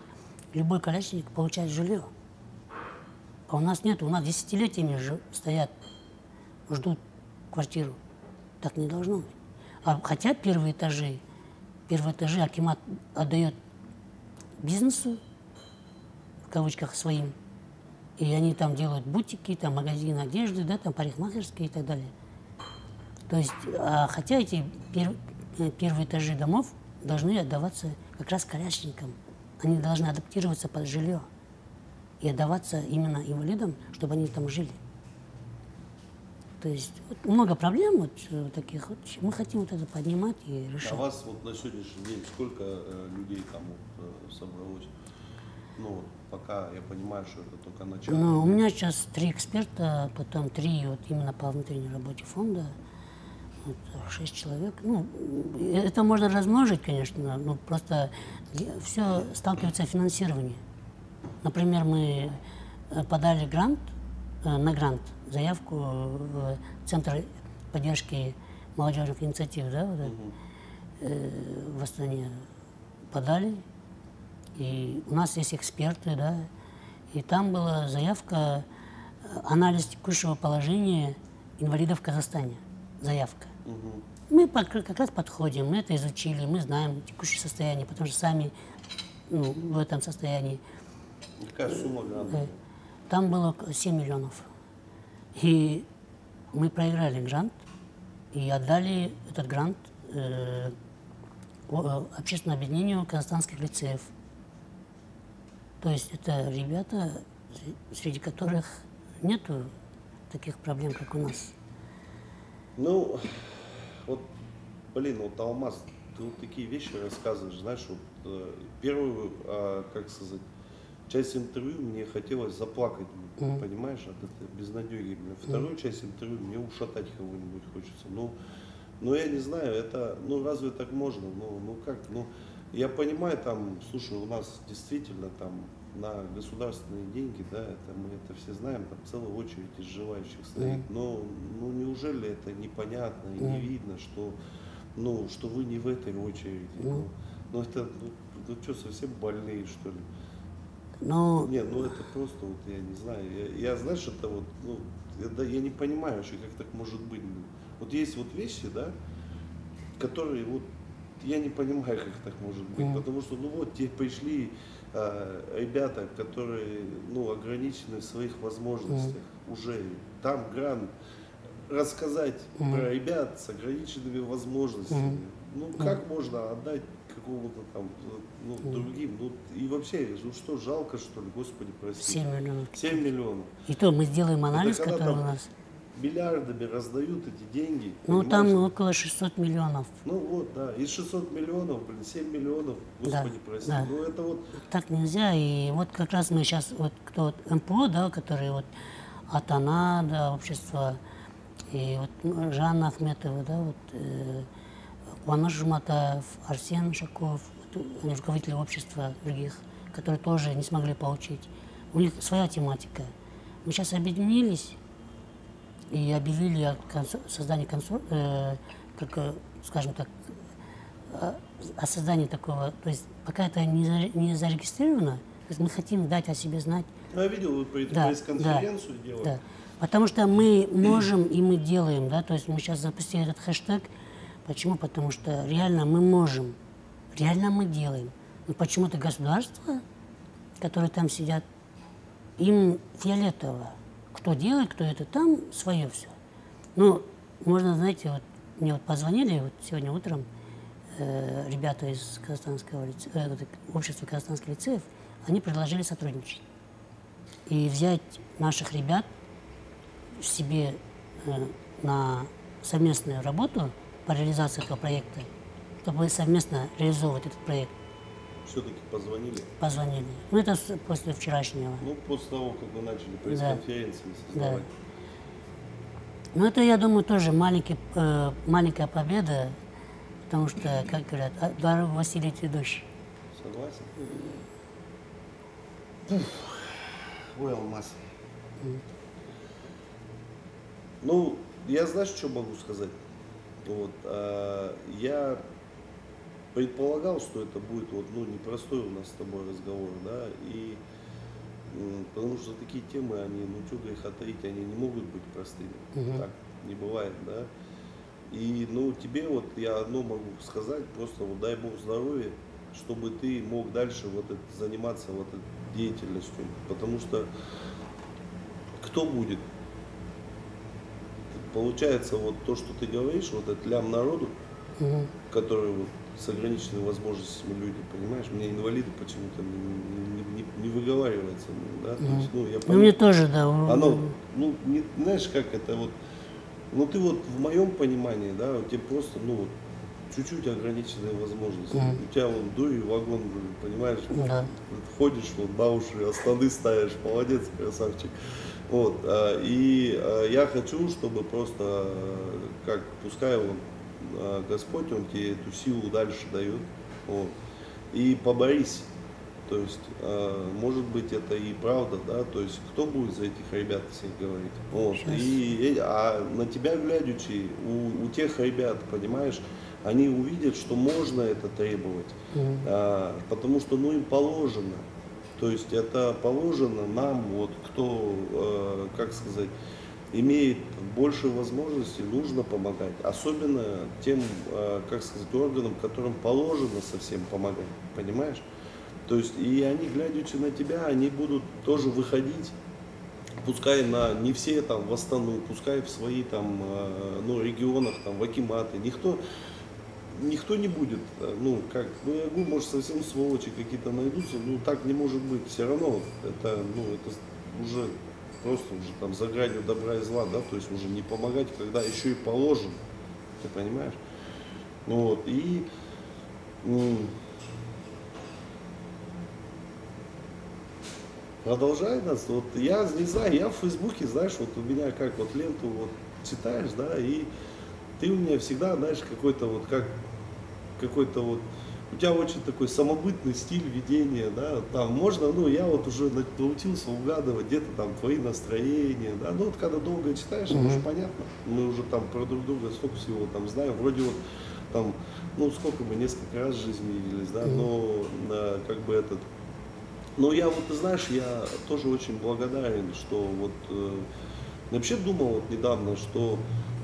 любой колясочник получает жилье. А у нас нет, у нас десятилетиями стоят, ждут квартиру. Так не должно быть. А хотя первые этажи, первые этажи Акимат отдает бизнесу, кавычках, своим. И они там делают бутики, там магазин одежды, да, там парикмахерские и так далее. То есть, а, хотя эти пер- э, первые этажи домов должны отдаваться как раз колясочникам. Они должны адаптироваться под жилье и отдаваться именно инвалидам, чтобы они там жили. То есть вот много проблем вот э, таких. Вот. Мы хотим вот это поднимать и решать. А вас вот на сегодняшний день сколько э, людей там вот, э, собралось? Ну, пока я понимаю, что это только начало. Ну, у меня сейчас три эксперта, потом три вот именно по внутренней работе фонда. Вот, шесть человек. Ну, это можно размножить, конечно, но просто все сталкивается финансирование. Например, мы э, подали грант, э, на грант, заявку в Центр поддержки молодежных инициатив, да, вот, э, в Астане подали. И у нас есть эксперты, да, и там была заявка, э, анализ текущего положения инвалидов в Казахстане. Заявка. Мы под- как раз подходим, мы это изучили, мы знаем текущее состояние, потому что сами ну, в этом состоянии. Какая сумма гранта? Э, Там было к- 7 миллионов. И мы проиграли грант и отдали этот грант э, э, общественному объединению казахстанских лицеев. То есть это ребята, сре- среди которых нету таких проблем, как у нас. Ну, вот, блин, вот Алмаз, ты вот такие вещи рассказываешь, знаешь, вот э, первую, а, как сказать, часть интервью мне хотелось заплакать, блин, понимаешь, от этой безнадеги. Вторую часть интервью мне ушатать кого-нибудь хочется. Ну, ну, я не знаю, это, ну, разве так можно? Ну, ну как, ну, я понимаю, там, слушай, у нас действительно там на государственные деньги, да, это мы это все знаем, там целая очередь из желающих стоит. Но ну неужели это непонятно и не видно, что ну что вы не в этой очереди? Ну, ну это ну, ну что, совсем больные, что ли? Но Не, ну это просто вот я не знаю. Я, я, знаешь, это вот, ну, я, да, я не понимаю вообще, как так может быть. Вот есть вот вещи, да, которые вот я не понимаю, как так может быть. Потому что, ну вот, тебе пришли а, ребята, которые, ну, ограничены в своих возможностях уже. Там грант рассказать про ребят с ограниченными возможностями. Ну, как можно отдать какому-то там, ну, другим? Ну, и вообще, ну что, жалко, что ли, господи, прости. 7 миллионов. 7 миллионов. И то мы сделаем анализ, который там у нас. Миллиардами раздают эти деньги. Ну, там понимаешь? около 600 миллионов. Ну вот, да, из 600 миллионов, блин, 7 миллионов, господи, Да, прости. да. Ну это вот, Так нельзя. И вот как раз мы сейчас, вот кто вот МПО, да, которые вот Атана, да, общество, и вот ну, Жанна Ахметова, да, вот э, Куаныш Жуматаев, Арсен Шаков, вот, они руководители общества других, которые тоже не смогли получить. У них своя тематика. Мы сейчас объединились и объявили о создании консор- э, как, э, скажем так, о о создании такого, то есть пока это не, за- не зарегистрировано, то есть мы хотим дать о себе знать. ну, я видел, вы пред- Да, пресс-конференцию да, делали. да. Потому что мы можем и мы делаем, да, то есть мы сейчас запустили этот хэштег. Почему? Потому что реально мы можем, реально мы делаем. Но почему-то государство, которые там сидят, им фиолетово. Кто делает, кто это, там свое все. Ну, можно, знаете, вот мне вот позвонили вот сегодня утром э, ребята из казахстанского лице- э, общества казахстанских лицеев, они предложили сотрудничать и взять наших ребят в себе э, на совместную работу по реализации этого проекта, чтобы совместно реализовывать этот проект. Все-таки позвонили. Позвонили. Ну, это после вчерашнего. Ну, после того, как вы начали пресс-конференции создавать. Ну, это, я думаю, тоже маленький, э, маленькая победа, потому что, как говорят, «А дорогу Василий ведущий. Согласен? Ой, алмаз. Ну, я знаешь, что могу сказать? Вот, а, я предполагал, что это будет вот, ну, непростой у нас с тобой разговор, да, и потому что такие темы, они, ну, что греха таить, они не могут быть простыми. Так не бывает, да. И, ну, тебе вот я одно могу сказать, просто вот дай Бог здоровья, чтобы ты мог дальше вот это, заниматься вот этой деятельностью. Потому что кто будет? Получается, вот то, что ты говоришь, вот этот лям народу, который вот с ограниченными возможностями люди, понимаешь, мне инвалиды почему-то не, не- не- выговаривается, да, то есть, ну, я Ну, мне тоже, да. у- оно, ну, не, знаешь, как это вот, ну ты вот в моем понимании, да, вот тебе просто, ну вот, чуть-чуть ограниченные возможности. У тебя вон дури вагон, понимаешь? Да. Ходишь вот на уши, а штаны ставишь, молодец, красавчик. Вот, а, и а, я хочу, чтобы просто, а, как, пускай он, а, Господь, Он тебе эту силу дальше дает, вот, и поборись. То есть, а, может быть, это и правда, да, то есть, кто будет за этих ребят всех говорить? Вот, и, и- а на тебя глядячи, у, у тех ребят, понимаешь, они увидят, что можно это требовать, Мгм. а, потому что, ну, им положено. То есть это положено нам, вот, кто, э, как сказать, имеет больше возможностей, нужно помогать. Особенно тем, э, как сказать, органам, которым положено совсем помогать, понимаешь? То есть и они, глядячи на тебя, они будут тоже выходить, пускай на не все там в Астану, пускай в свои там, э, ну, регионах, там, в Акиматы, никто, никто не будет, э, ну, как, ну, я говорю, может, совсем сволочи какие-то найдутся, ну, так не может быть, все равно, это, ну, это уже просто уже там за гранью добра и зла, да, то есть уже не помогать, когда еще и положено, ты понимаешь? Ну, вот, и, м, продолжай нас, вот, я не знаю, я в Фейсбуке, знаешь, вот у меня как вот ленту вот читаешь, да, и ты у меня всегда, знаешь, какой-то вот как какой-то вот у тебя очень такой самобытный стиль ведения, да, там можно, ну, я вот уже на- научился угадывать где-то там твои настроения, да, ну, вот когда долго читаешь, это уже понятно, мы уже там про друг друга столько всего там знаем, вроде вот там, ну, сколько мы несколько раз в жизни виделись, да, но да, как бы этот, но я вот, ты знаешь, я тоже очень благодарен, что вот, э, вообще думал вот недавно, что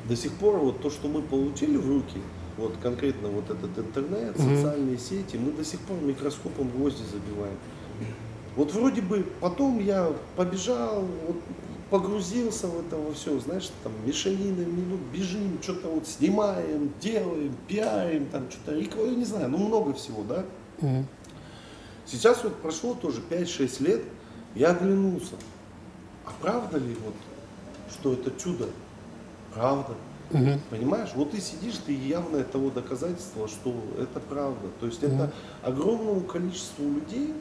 до сих пор вот то, что мы получили в руки, вот конкретно вот этот интернет, социальные сети, мы до сих пор микроскопом гвозди забиваем. Вот вроде бы потом я побежал, вот, погрузился в это во все, знаешь, там мешанины, ну, бежим, что-то вот снимаем, делаем, пиарим, там что-то, я не знаю, ну много всего, да. Мгм. Сейчас вот прошло тоже 5-6 лет, я оглянулся. А правда ли вот, что это чудо? Правда. Мгм. Понимаешь? Вот ты сидишь, ты явное того доказательство, что это правда. То есть это огромному количеству людей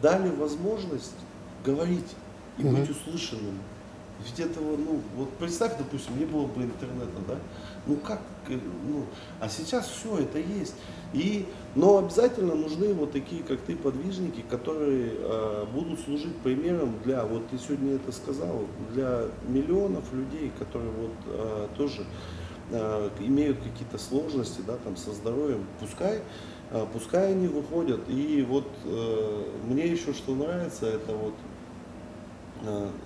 дали возможность говорить и быть услышанным. Ведь этого, ну, вот представь, допустим, не было бы интернета, да? Ну как, э, ну, а сейчас все это есть. И, но обязательно нужны вот такие, как ты, подвижники, которые э, будут служить примером для, вот ты сегодня это сказал, для миллионов людей, которые вот э, тоже э, имеют какие-то сложности, да, там со здоровьем, пускай, пускай они выходят. И вот э, мне еще что нравится, это вот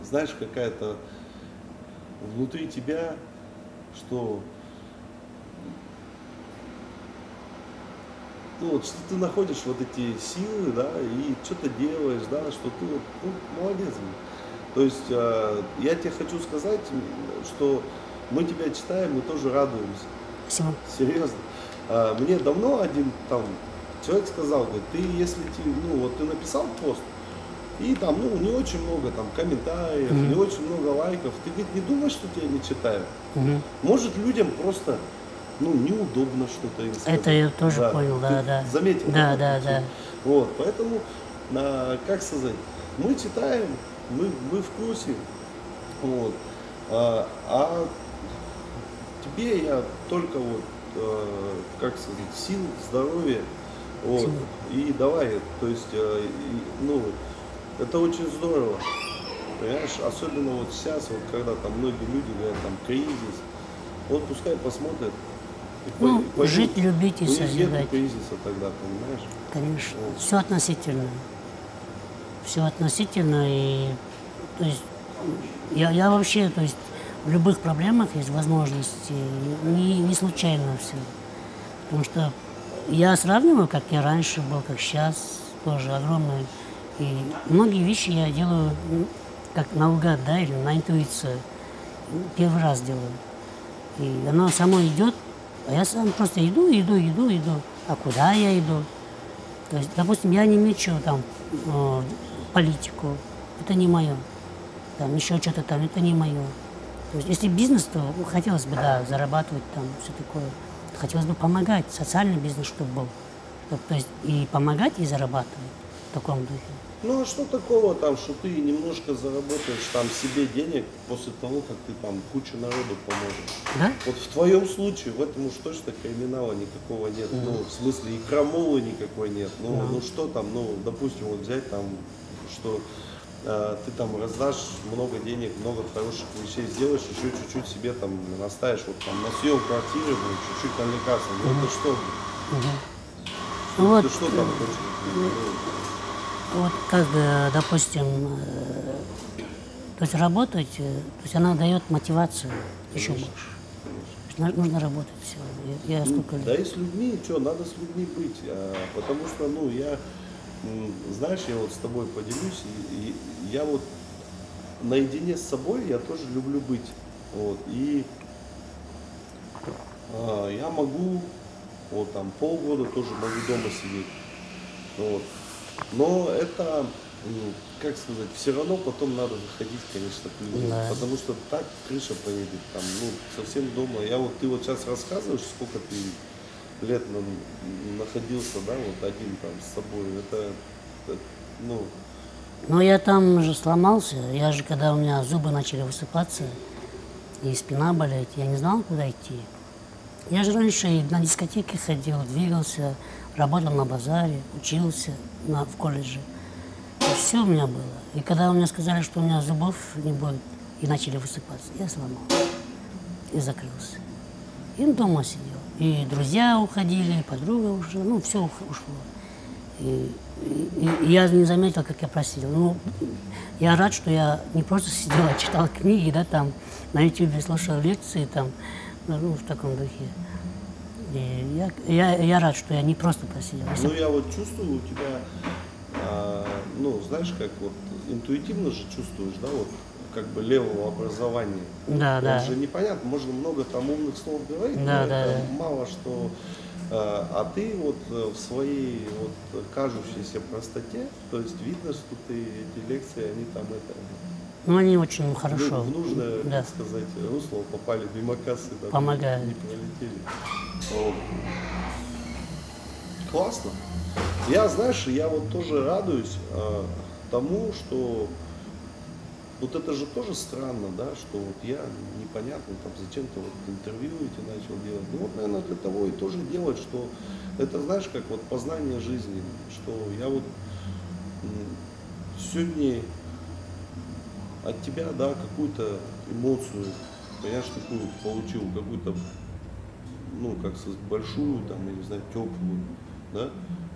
знаешь, какая-то внутри тебя, что ну, вот, что ты находишь вот эти силы, да, и что-то делаешь, да, что ты вот, ну, молодец. То есть э, я тебе хочу сказать, что мы тебя читаем, мы тоже радуемся. Спасибо. Серьезно. А, Мне давно один там человек сказал, говорит, ты если ты, ну вот ты написал пост, и там, ну, не очень много там комментариев, не очень много лайков, ты, говорит, не думаешь, что тебя не читают. Мгм. Может, людям просто, ну, неудобно что-то им сказать. Это я тоже понял, да, Ты да. Заметил? Да, да, да, вот, да. Поэтому, а, как сказать, мы читаем, мы, мы в курсе, вот, а, а тебе я только вот, э, как сказать, сил, здоровья, вот, и давай, то есть, э, ну, это очень здорово, понимаешь, особенно вот сейчас, вот когда там многие люди говорят, там, кризис, вот пускай посмотрят, и по- Ну, поймут. жить, любить и созидать. кризиса тогда, понимаешь? Конечно. Все относительно. Все относительно и то есть я, я вообще, то есть в любых проблемах есть возможности, не, не случайно все. Потому что я сравниваю, как я раньше был, как сейчас, тоже огромное. И многие вещи я делаю ну, как наугад, да, или на интуицию. Первый раз делаю. И оно само идет, а я сам просто иду, иду, иду, иду. А куда я иду? То есть, допустим, я не мечу там э, политику, это не мое. Там еще что-то там, это не мое. То есть, если бизнес, то ну, хотелось бы, да, зарабатывать там, все такое. хотелось бы помогать, социальный бизнес, чтобы был. То, то есть и помогать, и зарабатывать таком духе. Ну а что такого там, что ты немножко заработаешь там себе денег после того, как ты там кучу народу поможешь? Да? Вот в твоем случае в этом уж точно криминала никакого нет. Ну, в смысле и крамолы никакой нет. Ну, Да. ну что там, ну, допустим, вот взять там, что э, ты там раздашь много денег, много хороших вещей сделаешь, еще чуть-чуть себе там наставишь, вот там на съем квартиры, блин, чуть-чуть на лекарства. Ну это что? блин? Ну вот, Ты что там хочешь? Ну, вот как бы, допустим, э, то есть работать, э, то есть она дает мотивацию еще больше. Нужно работать все. Я, я сколько лет. Да и с людьми, что, надо с людьми быть. а, потому что, ну, я, знаешь, я вот с тобой поделюсь, и, и я вот наедине с собой я тоже люблю быть. Вот, и а, я могу, вот там полгода тоже могу дома сидеть. Вот. Но это, как сказать, все равно потом надо выходить, конечно, к людям. Да. Потому что так крыша поедет, там, ну, совсем дома. Я вот, ты вот сейчас рассказываешь, сколько ты лет на- находился, да, вот один там с собой. Это, это, ну, Но я там же сломался. Я же, когда у меня зубы начали высыпаться и спина болеть, я не знал, куда идти. Я же раньше и на дискотеке ходил, двигался, работал на базаре, учился на, в колледже. все у меня было. И когда меня сказали, что у меня зубов не будет, и начали высыпаться, я сломался и закрылся. И дома сидел. И друзья уходили, и подруга ушла, ну, все ушло. И, и- и я не заметил, как я просидел. Ну, я рад, что я не просто сидел, а читал книги, да, там, на YouTube слушал лекции, там, ну, в таком духе. И я, я, я рад, что я не просто просидел. Если Ну, я вот чувствую у тебя, а, ну, знаешь, как вот интуитивно же чувствуешь, да, вот как бы левого образования. Да, Он да. же непонятно, можно много там умных слов говорить, Да, но да, это да. мало что. а, А ты вот э, в своей вот кажущейся простоте, то есть видно, что ты эти лекции, они там это Ну, они очень ну, хорошо. в нужное, да. так сказать, русло попали, мимо кассы даже Помогают. не пролетели. Вот. Классно. Я, знаешь, я вот тоже радуюсь а, тому, что вот это же тоже странно, да, что вот я непонятно, там зачем-то вот интервью эти начал делать. Ну вот, наверное, для того и тоже делать, что это, знаешь, как вот познание жизни, что я вот сегодня от тебя, да, какую-то эмоцию, понимаешь, такую получил, какую-то, ну, как сказать, большую, там, я не знаю, теплую, да,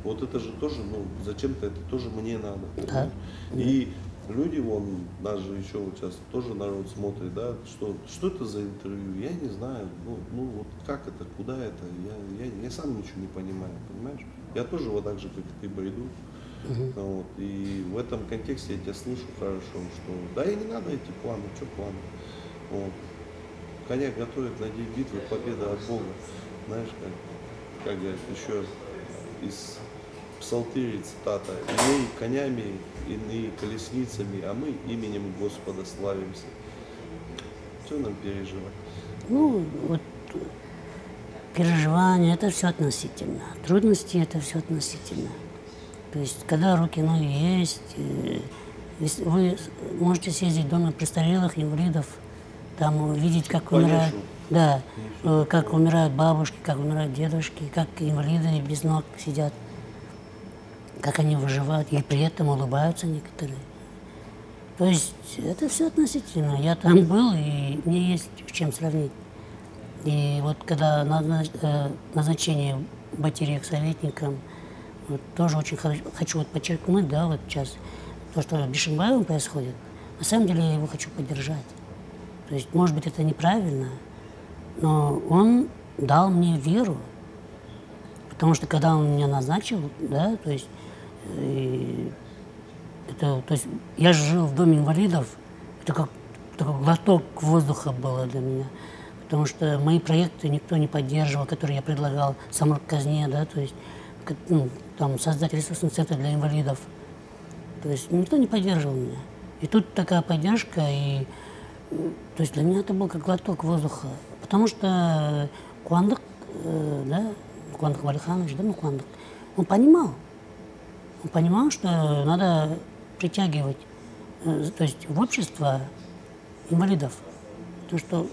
вот это же тоже, ну, зачем-то это тоже мне надо. понимаешь? И люди, вон, даже еще вот сейчас тоже народ смотрит, да, что, что это за интервью, я не знаю, ну, ну вот как это, куда это, я, я, я сам ничего не понимаю, понимаешь? Я тоже вот так же, как и ты, бреду. Вот, и в этом контексте я тебя слышу хорошо, что да и не надо эти планы, что планы. Вот. Коня готовят на день битвы, победа от Бога. Знаешь, как, как говорят, еще из псалтыри цитата. Иные конями, иные колесницами, а мы именем Господа славимся. Что нам переживать? Ну, вот переживания, это все относительно. Трудности это все относительно. То есть, когда руки, ноги есть, э, вы можете съездить в дома престарелых инвалидов, там увидеть, как Конечно. умирают, да, э, как умирают бабушки, как умирают дедушки, как инвалиды без ног сидят, как они выживают, и при этом улыбаются некоторые. То есть это все относительно. Я там был, и мне есть с чем сравнить. И вот когда э, назначение батареек советникам, вот тоже очень хо- хочу вот подчеркнуть, да, вот сейчас, то, что с Бишенбаевым происходит, на самом деле я его хочу поддержать. То есть, может быть, это неправильно, но он дал мне веру. Потому что когда он меня назначил, да, то есть, э, это, то есть я жил в доме инвалидов, это как такой глоток воздуха было для меня. Потому что мои проекты никто не поддерживал, которые я предлагал сам казне, да, то есть ну, там, создать ресурсный центр для инвалидов. То есть никто не поддерживал меня. И тут такая поддержка, и то есть для меня это был как глоток воздуха. Потому что қуандық э, да, Муквандык Валиханович, да, Муквандык, он понимал, он понимал, что надо притягивать, э, то есть в общество инвалидов. То, что,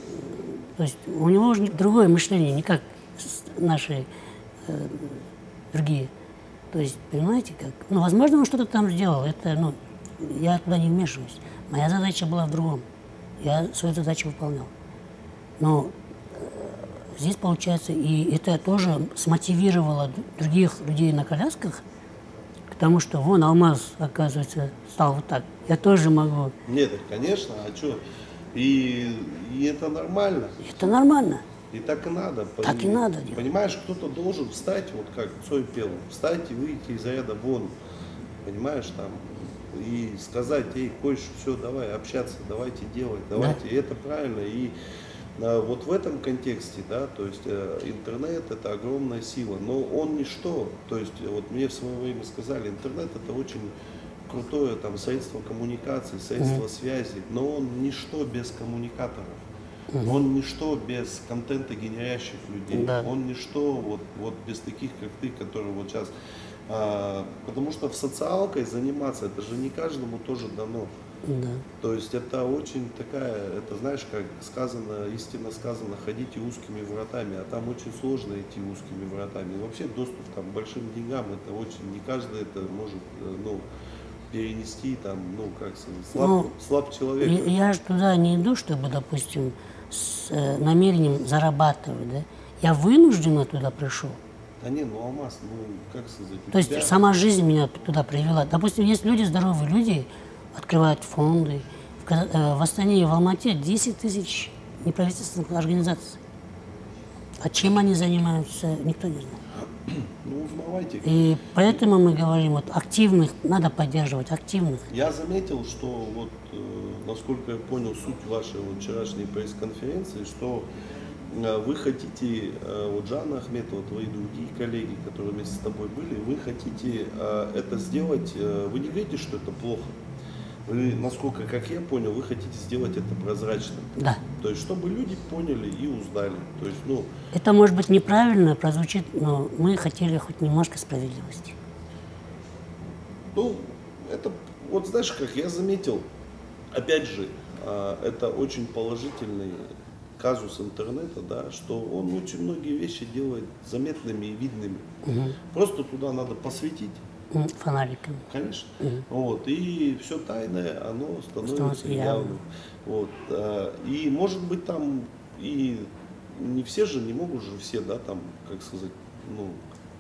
то есть у него уже другое мышление, не как наши э, другие. То есть, понимаете, как? Ну, возможно, он что-то там сделал. Это, ну, я туда не вмешиваюсь. Моя задача была в другом. Я свою задачу выполнял. Но э, здесь, получается, и это тоже смотивировало других людей на колясках к тому, что вон Алмаз, оказывается, стал вот так. Я тоже могу. Нет, конечно, а что? И, и это нормально. Это нормально. И так и надо. Так и надо делать. Понимаешь, кто-то должен встать, вот как Цой пел, встать и выйти из ряда вон. Понимаешь, там, и сказать, эй, Койш, все, давай общаться, давайте делать, давайте. И это правильно. И а, вот в этом контексте, да, то есть э, интернет это огромная сила, но он ничто. То есть вот мне в свое время сказали, интернет это очень крутое там средство коммуникации, средство связи, но он ничто без коммуникаторов. Он ничто без контента генерящих людей. Да. Он ничто вот, вот без таких, как ты, которые вот сейчас. а, потому что в социалкой заниматься, это же не каждому тоже дано. Да. То есть это очень такая, это знаешь, как сказано, истинно сказано, ходите узкими вратами, а там очень сложно идти узкими вратами. И вообще доступ там, к большим деньгам, это очень, не каждый это может, э, ну, перенести там, ну, как сказать, слаб, Ну, слаб человек. И- Я же туда не иду, чтобы, допустим, с э, намерением зарабатывать, да? Я вынужденно туда пришел. Да не, ну Алмаз, ну как сказать, То есть тебя- сама жизнь меня туда привела. Допустим, есть люди, здоровые люди, открывают фонды. В, э, в Астане и в Алмате 10 тысяч неправительственных организаций. А чем они занимаются, никто не знает. *clears throat* ну узнавайте. И поэтому мы говорим, вот активных надо поддерживать, активных. Я заметил, что вот, э, насколько я понял суть вашей вот вчерашней пресс-конференции, что э, вы хотите, э, вот Жанна Ахметова, твои другие коллеги, которые вместе с тобой были, вы хотите э, это сделать, вы не говорите, что это плохо. Вы, насколько, как я понял, вы хотите сделать это прозрачным. Да. То есть, чтобы люди поняли и узнали. То есть, ну, Это может быть неправильно прозвучит, но мы хотели хоть немножко справедливости. Ну, это, вот знаешь, как я заметил, опять же, а, это очень положительный казус интернета, да, что он очень многие вещи делает заметными и видными. Просто туда надо посвятить, М, Фонариками. конечно. Вот, и все тайное, оно становится Становится явным. явным. Вот, а, и может быть там и не все же, не могут же все, да, там, как сказать, ну,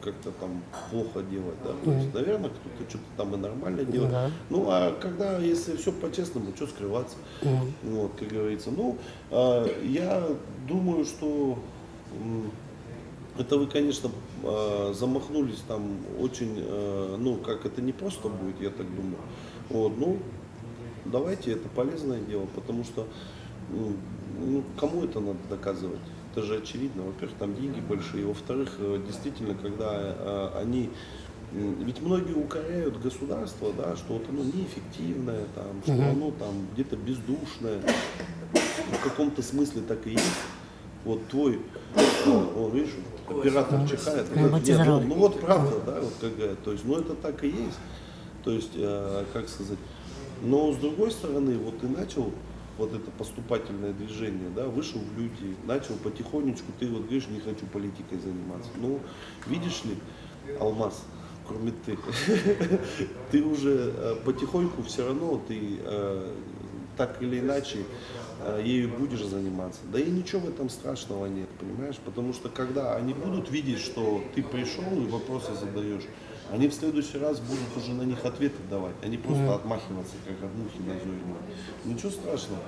как-то там плохо делать, да. То есть, наверное, кто-то что-то там и нормально делает. Да. Ну, а когда, если все по-честному, что скрываться? Мгм. Вот, как говорится. Ну, а, я думаю, что это вы, конечно, а, замахнулись там очень, а, ну, как это не просто будет, я так думаю. Вот, ну, давайте, это полезное дело, потому что ну, кому это надо доказывать? Это же очевидно. Во-первых, там деньги большие. Во-вторых, э, действительно, когда э, они Ведь многие укоряют государство, да, что вот оно неэффективное, там, что оно там где-то бездушное. В каком-то смысле так и есть. Вот твой, э, о, видишь, оператор чихает. Ну, Нет, ну, ну вот правда, да, вот какая. То есть, ну это так и есть. То есть, э, как сказать. Но с другой стороны, вот ты начал вот это поступательное движение, да, вышел в люди, начал потихонечку, ты вот говоришь, не хочу политикой заниматься. Ну, видишь ли, Алмаз, кроме ты, *laughs* ты уже э, потихоньку все равно, ты э, так или иначе э, ею будешь заниматься. Да и ничего в этом страшного нет, понимаешь? Потому что когда они будут видеть, что ты пришел и вопросы задаешь, они в следующий раз будут уже на них ответы давать, они просто отмахиваться, как от мухи назойливой. Ничего страшного.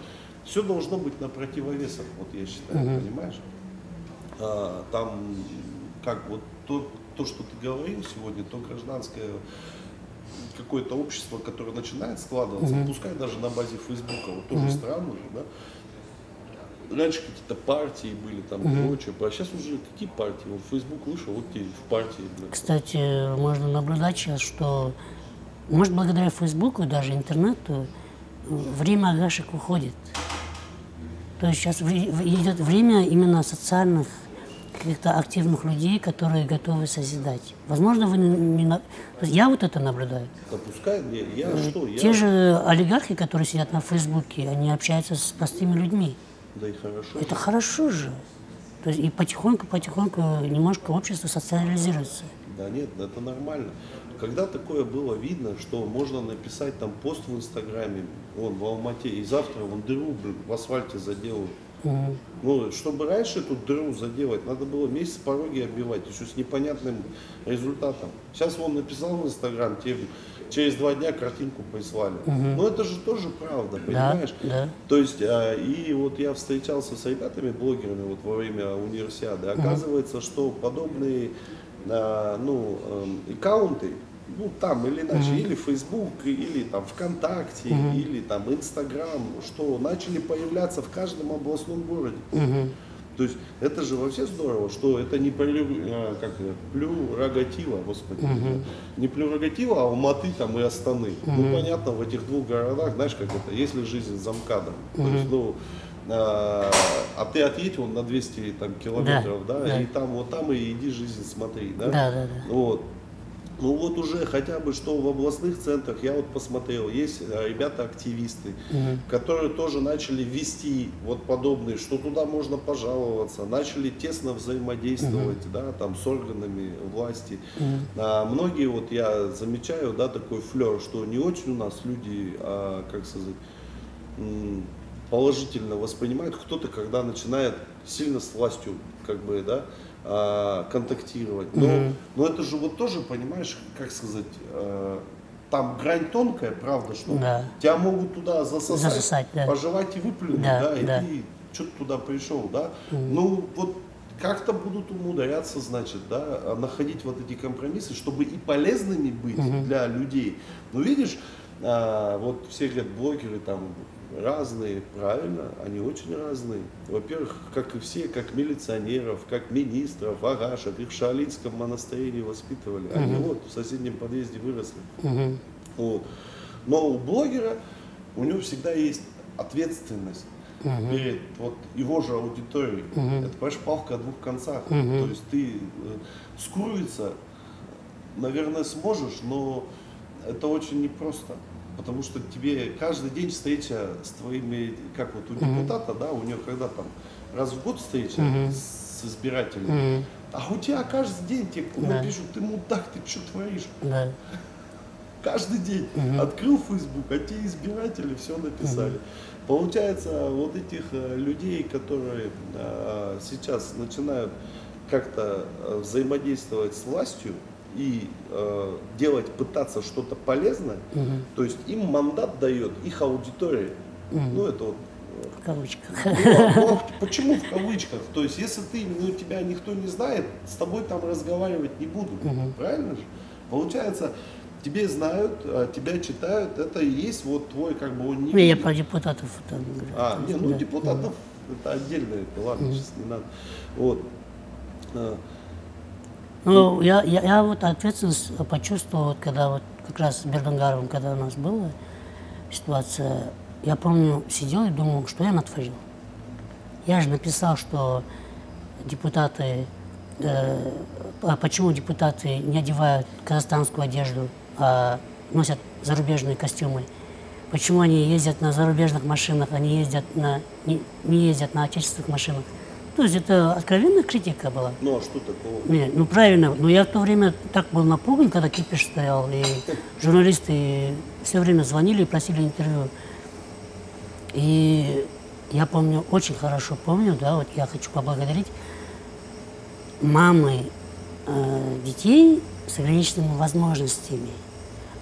Все должно быть на противовесах, вот я считаю, понимаешь? А, там, как вот то, то, что ты говорил сегодня, то гражданское какое-то общество, которое начинает складываться, пускай даже на базе Фейсбука, вот тоже странно, же, да? Раньше какие-то партии были там и прочее, а сейчас уже какие партии? Вот Facebook вышел, вот тебе в партии, блин. Кстати, можно наблюдать сейчас, что, может, благодаря Фейсбуку, даже интернету, э, время агашек уходит. То есть сейчас идет время именно социальных каких-то активных людей, которые готовы созидать. Возможно, вы не... не я вот это наблюдаю. Да пускай, я, я что, я... Те же олигархи, которые сидят на Фейсбуке, они общаются с простыми людьми. Да и хорошо. Это хорошо же. То есть и потихоньку-потихоньку немножко общество социализируется. Да нет, это нормально. Когда такое было видно, что можно написать там пост в Инстаграме, он в Алмате, и завтра он дыру в асфальте заделают. Ну, чтобы раньше эту дыру заделать, надо было месяц пороги оббивать, еще с непонятным результатом. Сейчас он написал в Инстаграм, тебе через два дня картинку прислали. Но это же тоже правда, понимаешь? да. То есть, а, и вот я встречался с ребятами, блогерами вот во время универсиады. Оказывается, что подобные а, ну, эм, аккаунты, ну там или иначе, или Facebook, или там ВКонтакте, или там Инстаграм, что начали появляться в каждом областном городе. То есть это же вообще здорово, что это не плю, а, как, плюрогатива, господи, не плюрогатива, а Алматы там и Астаны. Ну понятно, в этих двух городах, знаешь, как это, если жизнь за МКАДом. То есть, ну, а, а ты отъедь вон на 200 там, километров, да, да. и там вот там и иди жизнь смотри, да? Да, да, да. Вот. Ну вот уже хотя бы что в областных центрах, я вот посмотрел, есть э, ребята-активисты, которые тоже начали вести вот подобные, что туда можно пожаловаться, начали тесно взаимодействовать, да, там с органами власти. А, многие вот я замечаю, да, такой флер, что не очень у нас люди, а, как сказать, положительно воспринимают, кто-то, когда начинает сильно с властью, как бы, да, а, контактировать. Но, но это же вот тоже, понимаешь, как сказать, а, там грань тонкая, правда, что Да. тебя могут туда засосать, Засосать, да. пожевать и выплюнуть, Да, да, и да. ты что-то туда пришел, да. Ну вот как-то будут умудряться, значит, да, а, находить вот эти компромиссы, чтобы и полезными быть для людей. Ну видишь, а, вот все говорят, блогеры там разные, правильно, они очень разные. Во-первых, как и все, как милиционеров, как министров, агашек, их в Шаолинском монастыре воспитывали. Они вот в соседнем подъезде выросли. Вот. Но у блогера, у него всегда есть ответственность перед вот его же аудиторией. Это, понимаешь, палка о двух концах. То есть ты э, скуриваться, наверное, сможешь, но это очень непросто. Потому что тебе каждый день встреча с твоими, как вот у депутата, да, у него когда там раз в год встреча с избирателями, а у тебя каждый день тебе Да. пишут, ты мудак, ты что творишь? Да. Каждый день открыл Facebook, а те избиратели все написали. Получается, вот этих э, людей, которые э, сейчас начинают как-то э, взаимодействовать с властью и э, делать, пытаться что-то полезное, то есть им мандат дает их аудитория. Ну, это вот В кавычках. ну, ну, почему в кавычках? То есть, если ты, ну, тебя никто не знает, с тобой там разговаривать не будут. Правильно же? Получается, тебе знают, а тебя читают, это и есть вот твой, как бы, он не Не, я про депутатов там говорю. А, не, ну Да. депутатов это отдельно, это ладно, сейчас не надо. Вот. А, Ну, я, я, я вот ответственность почувствовал, вот когда вот как раз с Бердангаровым, когда у нас была ситуация, я помню, сидел и думал, что я натворил. Я же написал, что депутаты, э, а почему депутаты не одевают казахстанскую одежду, а носят зарубежные костюмы. Почему они ездят на зарубежных машинах, они ездят на, не, не ездят на отечественных машинах. То есть это откровенная критика была. ну, а что такого? Не, ну правильно, но я в то время так был напуган, когда кипиш стоял, и журналисты все время звонили и просили интервью. И я помню, очень хорошо помню, да, вот я хочу поблагодарить мамы э, детей с ограниченными возможностями.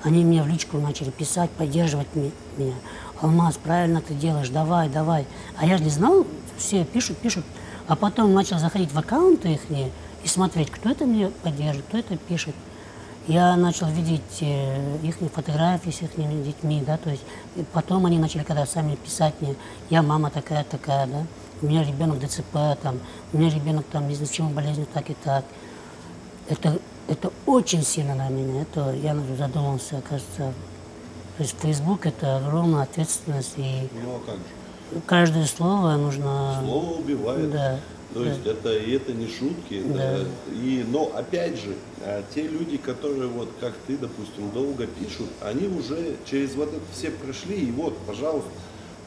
Они мне в личку начали писать, поддерживать меня. Алмаз, правильно ты делаешь, давай, давай. А я же не знал, все пишут, пишут. А потом начал заходить в аккаунты их и смотреть, кто это мне поддерживает, кто это пишет. Я начал видеть э, их фотографии с их детьми, да, то есть потом они начали когда сами писать мне, я мама такая, такая, да, у меня ребенок ДЦП, там, у меня ребенок там неизлечимой болезнью, так и так. Это, это очень сильно на меня, это я задумался, кажется. То есть Facebook это огромная ответственность, и Ну, а как же? Каждое слово нужно... Слово убивает. Да. То есть это, и это не шутки. это- и, но опять же, а, те люди, которые вот как ты, допустим, долго пишут, они уже через вот это все прошли. И вот, пожалуйста,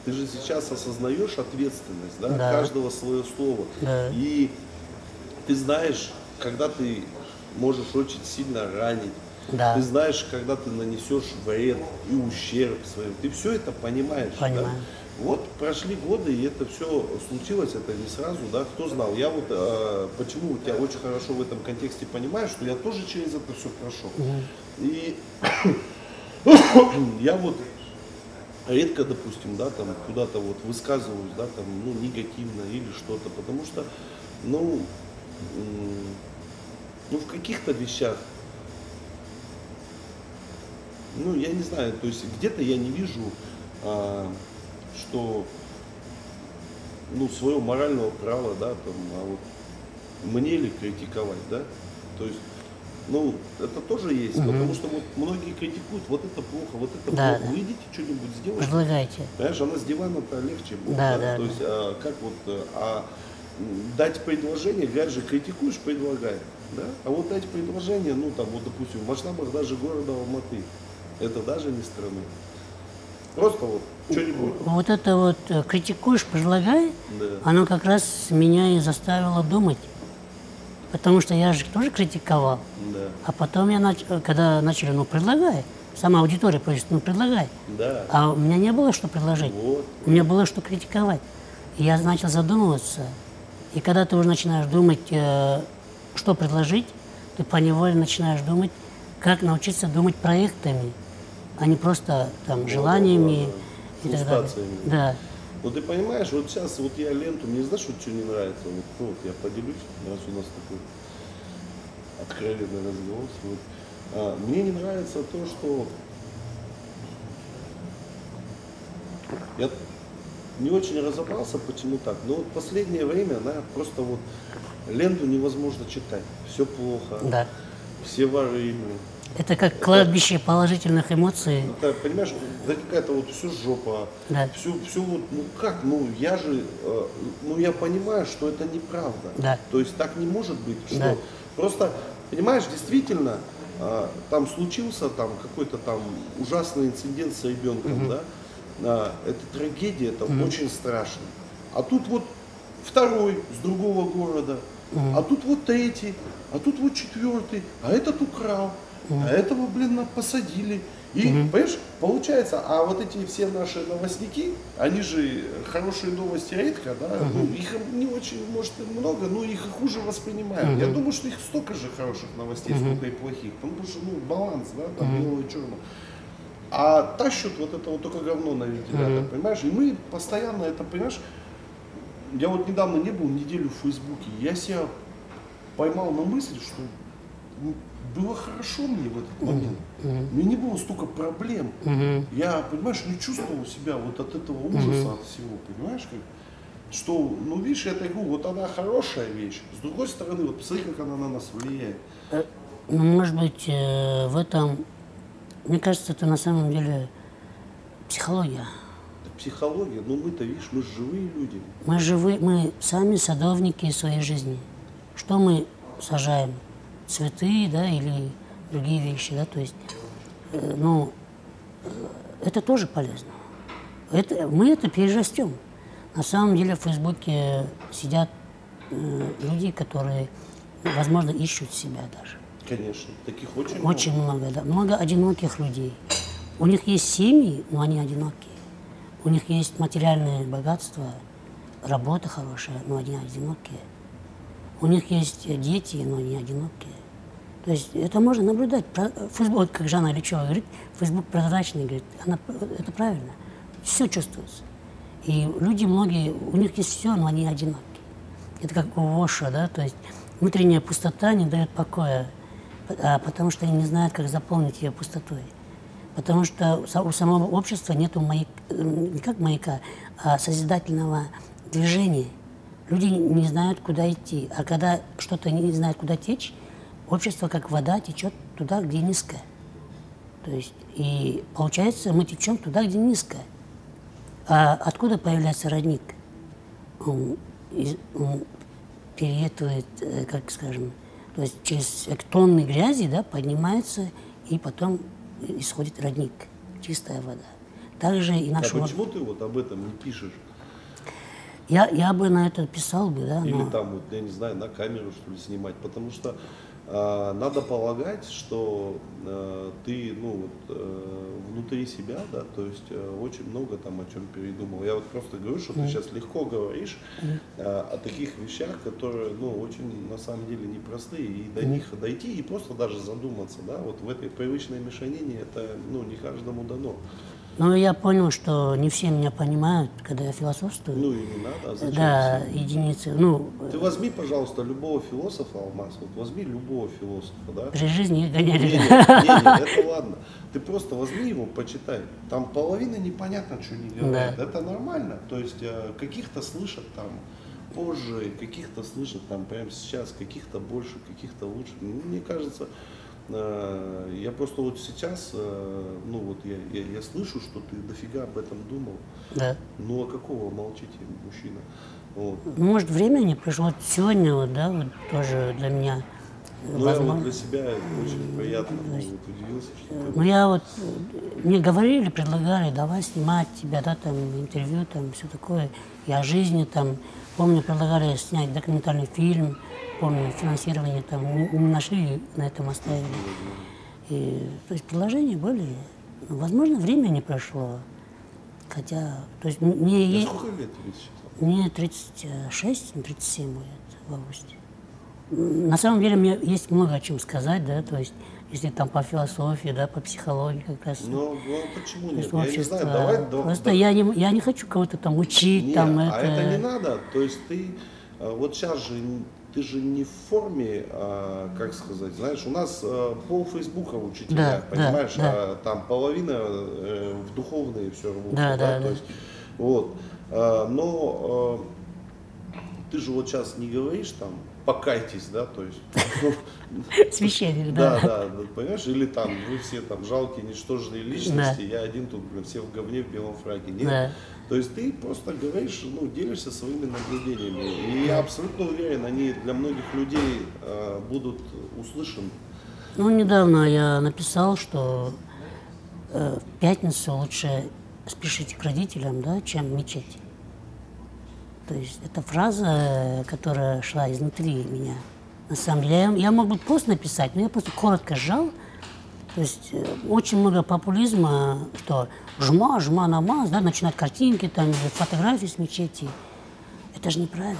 ты же сейчас осознаешь ответственность, да, Да. каждого свое слово. Да. И ты знаешь, когда ты можешь очень сильно ранить. Да. Ты знаешь, когда ты нанесешь вред и ущерб своим. Ты все это понимаешь. да? Вот прошли годы, и это все случилось, это не сразу, да, кто знал. Я вот э, почему тебя очень хорошо в этом контексте понимаю, что я тоже через это все прошел. И *coughs* я вот редко, допустим, да, там куда-то вот высказываюсь, да, там, ну, негативно или что-то, потому что, ну, ну, в каких-то вещах, ну, я не знаю, то есть где-то я не вижу, а, что, ну, своего морального права, да, там, а вот мне ли критиковать, да, то есть, ну, это тоже есть, потому что вот многие критикуют, вот это плохо, вот это Да, плохо, да. вы идите что-нибудь сделайте, Предлагайте. Понимаешь, она с дивана-то легче будет. Да, да, То да. есть, а, как вот, а дать предложение, говорят же, критикуешь, предлагай. Да? А вот дать предложение, ну там, вот, допустим, в масштабах даже города Алматы, это даже не страны. Просто вот что-нибудь. Вот это вот э, критикуешь, предлагай, Да. оно как раз меня и заставило думать. Потому что я же тоже критиковал. Да. А потом я, нач- э, когда начали, ну предлагай. Сама аудитория просит, ну предлагай. Да. А у меня не было что предложить. Вот. У меня было что критиковать. И я начал задумываться. И когда ты уже начинаешь думать, э, что предложить, ты поневоле начинаешь думать, как научиться думать проектами, а не просто там желаниями да, и так далее. Да. Ну ты понимаешь, вот сейчас вот я ленту, мне знаешь, вот что не нравится, вот, ну, вот я поделюсь, раз у нас такой откровенный разговор. Вот. А, мне не нравится то, что я не очень разобрался, почему так, но вот последнее время, да, просто вот ленту невозможно читать, все плохо, Да. все воры, Это как кладбище положительных эмоций. это, понимаешь, да какая-то вот все жопа, Да. все, все вот, ну как, ну я же, э, ну я понимаю, что это неправда. Да. То есть так не может быть, что Да. просто, понимаешь, действительно, э, там случился там какой-то там ужасный инцидент с ребенком, да, А, это трагедия, это очень страшно. А тут вот второй с другого города, а тут вот третий, а тут вот четвертый, а этот украл, а этого, блин, посадили. И, понимаешь, получается, а вот эти все наши новостники, они же хорошие новости редко, да, ну, их не очень, может, и много, но их и хуже воспринимают. Я думаю, что их столько же хороших новостей, сколько и плохих, потому что, ну, баланс, да, там, белого и черного. А тащут вот это вот только говно на вентилятор, понимаешь? И мы постоянно это, понимаешь, я вот недавно не был неделю в Фейсбуке, я себя поймал на мысли, что ну, было хорошо мне в этот момент. У меня не было столько проблем. Я, понимаешь, не чувствовал себя вот от этого ужаса, от всего, понимаешь, как? Что, ну видишь, я так говорю, вот она хорошая вещь. С другой стороны, вот посмотри, как она на нас влияет. Ну, может быть, э, в этом, мне кажется, это на самом деле психология. Это психология, ну мы-то, видишь, мы живые люди. Мы живы, мы сами садовники своей жизни. Что мы сажаем? Цветы, да, или другие вещи, да, то есть, э, ну, э, это тоже полезно. Это, мы это перерастем. На самом деле в Фейсбуке сидят э, люди, которые, возможно, ищут себя даже. Конечно, таких очень, Очень много, да. Много одиноких людей. У них есть семьи, но они одинокие. У них есть материальное богатство, работа хорошая, но они одинокие. У них есть дети, но они одинокие. То есть это можно наблюдать. Про- Фейсбук, вот как Жанна Ильичева говорит, Фейсбук прозрачный, говорит, она, это правильно. Все чувствуется. И люди многие, у них есть все, но они одиноки. Это как у Воша, да, то есть внутренняя пустота не дает покоя, а потому что они не знают, как заполнить ее пустотой. Потому что у самого общества нет не как маяка, а созидательного движения. Люди не знают, куда идти. А когда что-то не знает, куда течь, общество, как вода, течет туда, где низко. То есть, и получается, мы течем туда, где низко. А откуда появляется родник? Он из- он переетует, э, как скажем, то есть через тонны грязи, да, поднимается и потом исходит родник, чистая вода. Также и А наш вот- почему ты вот об этом не пишешь? Я, я бы на это писал бы, да, Или но там, вот, я не знаю, на камеру что ли снимать, потому что а, надо полагать, что а, ты, ну, вот, э, внутри себя, да, то есть э, очень много там о чем передумал. Я вот просто говорю, что ты сейчас легко говоришь а, о таких вещах, которые, ну, очень на самом деле непростые, и до них дойти и просто даже задуматься, да, вот в этой привычной мешанине это, ну, не каждому дано. Но я понял, что не все меня понимают, когда я философствую. Ну и не надо, а зачем? да, единицы. Ну, Ты возьми, пожалуйста, любого философа, Алмаз, вот возьми любого философа, да? при жизни их Не, не, гоняли. не, не, это ладно. Ты просто возьми его, почитай. Там половина непонятно, что не говорят. Да. Это нормально. То есть э, каких-то слышат там позже, каких-то слышат там прямо сейчас, каких-то больше, каких-то лучше. Ну, Мне кажется, я просто вот сейчас, э, ну вот я, я, я слышу, что ты дофига об этом думал. Да. Ну а какого молчите, мужчина? Вот. Ну, Может, время не пришло. Сегодня, вот, да, вот тоже для меня э, Ну, я вот возможно. для себя очень приятно ну, вот удивился, что ты Ну, я вот, э, мне говорили, предлагали, давай снимать тебя, да, там, интервью, там, все такое, и о жизни, там, помню, предлагали снять документальный фильм, помню, финансирование, там, не, нашли, на этом оставили. И, то есть предложения были, Ну, возможно, время не прошло, хотя, то есть мне, А е- сколько лет мне 36, ну, 37 будет в августе. На самом деле мне есть много о чем сказать, да, то есть если там по философии, да, по психологии как раз. Ну, ну, а почему то нет? Я не знаю, давай... да- Просто да- я, не, я не хочу кого-то там учить, Не, там а это. это не надо. То есть ты э, вот сейчас же ты же не в форме, а, как сказать, знаешь, у нас э, пол Фейсбука учителя, Да, да, понимаешь, да. а там половина э, в духовные все рвутся, Да, да, то да. есть, вот. А, но э, ты же вот сейчас не говоришь там покайтесь, да, то есть, *laughs* ну, *laughs* Священник, Да, да. да, понимаешь, или там вы все там жалкие, ничтожные личности, я один тут, блин, все в говне в белом фраке. Нет. То есть ты просто говоришь, ну, делишься своими наблюдениями. И я абсолютно уверен, они для многих людей э, будут услышаны. Ну, недавно я написал, что э, в пятницу лучше спешите к родителям, да, чем в мечеть. То есть это фраза, которая шла изнутри меня. На самом деле, я, я мог бы пост написать, но я просто коротко сжал. То есть э, очень много популизма, что жма, жма, намаз, да, начинать картинки, там, фотографии с мечети. Это же неправильно.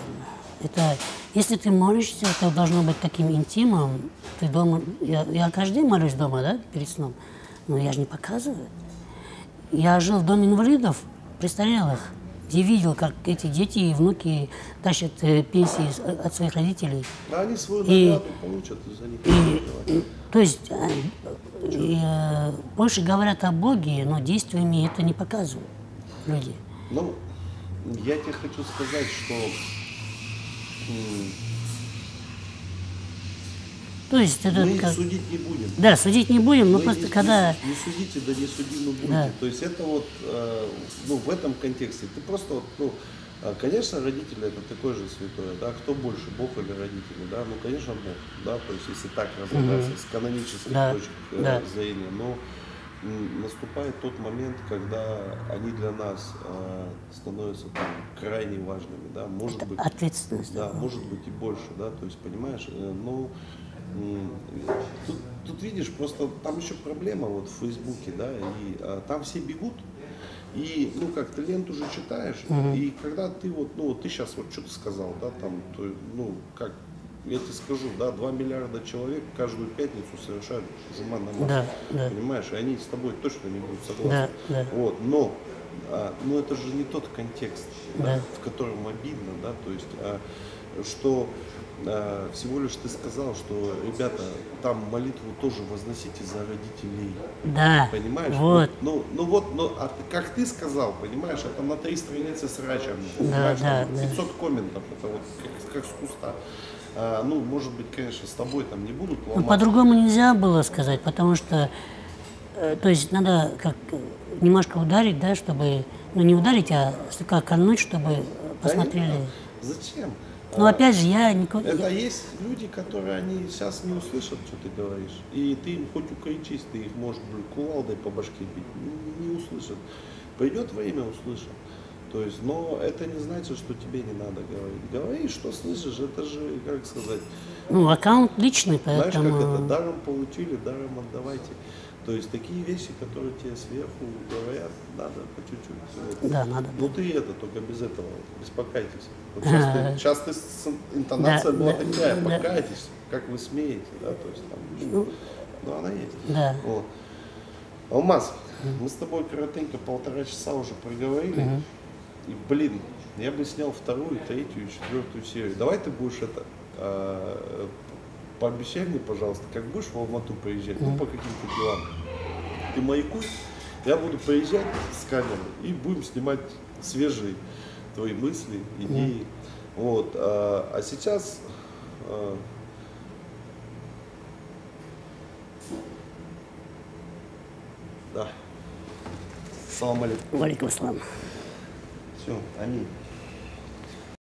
Это, если ты молишься, это должно быть таким интимом. Ты дома, я, я каждый день молюсь дома, да, перед сном, но я же не показываю. Я жил в доме инвалидов, престарелых, где видел, как эти дети и внуки тащат э, пенсии с- от своих родителей. А они свою И- получат из-за них. не переживай. То есть э, э, больше говорят о Боге, но действиями это не показывают люди. Ну, я тебе хочу сказать, что То есть это мы как- судить не будем. да, судить не будем, но Мы просто не, когда не, не судите, да не судимы будете. Да. То есть это вот, э, ну, в этом контексте. Ты просто вот, ну, э, конечно, родители это такое же святое, да, кто больше, Бог или родители, да, ну, конечно, Бог, да, то есть если так разобраться с канонических Да, точек э, да. зрения, но наступает тот момент, когда они для нас э, становятся там крайне важными, да, может быть, ответственность. да, может быть и больше, да, то есть, понимаешь, э, ну, м, тут, тут видишь, просто там еще проблема вот в Фейсбуке, да, и а, там все бегут, и, ну, как ты ленту уже читаешь, и когда ты вот, ну, вот ты сейчас вот что-то сказал, да, там, то, ну, как, я тебе скажу, да, 2 миллиарда человек каждую пятницу совершают жума намаз, Да, да. понимаешь, и они с тобой точно не будут согласны. Да, да. Вот, но, а, ну это же не тот контекст, да, Да. в котором обидно, да, то есть, а, что всего лишь ты сказал, что, ребята, там молитву тоже возносите за родителей, Да, понимаешь? вот. Ну, ну вот, ну, а как ты сказал, понимаешь, это на три страницы с рачем, понимаешь, да, там да. 500 комментов, это вот как, как с куста. А, ну, может быть, конечно, с тобой там не будут Ну, ломаться. по-другому нельзя было сказать, потому что, э, то есть надо как немножко ударить, да, чтобы, ну не ударить, а слегка кольнуть, чтобы Да посмотрели. надо. Зачем? Но опять же, я нико- Это есть люди, которые они сейчас не услышат, что ты говоришь. И ты им хоть укричись, ты их можешь кувалдой по башке бить, не, не услышат. Придет время, услышат. То есть, но это не значит, что тебе не надо говорить. Говори, что слышишь, это же, как сказать, ну, аккаунт личный, знаешь, как поэтому... это, даром получили, даром отдавайте. То есть такие вещи, которые тебе сверху говорят, надо по чуть-чуть. Да, надо. Ну ты это, только без этого, без покайтесь. Ты с- интонация Да, была да, такая, да. покайтесь, как вы смеете, да, то есть там, Ну, ну она есть. да. Вот. Алмаз, мы с тобой коротенько полтора часа уже проговорили. И, блин, я бы снял вторую, третью и четвертую серию. Давай ты будешь это, а, пообещай мне, пожалуйста, как будешь в Алмату приезжать, ну по каким-то делам, ты маякуй, я буду приезжать с камерой и будем снимать свежие твои мысли, идеи. Вот. А, а сейчас а, да. Салам алейкум. Валикум ассалам. Все, аминь.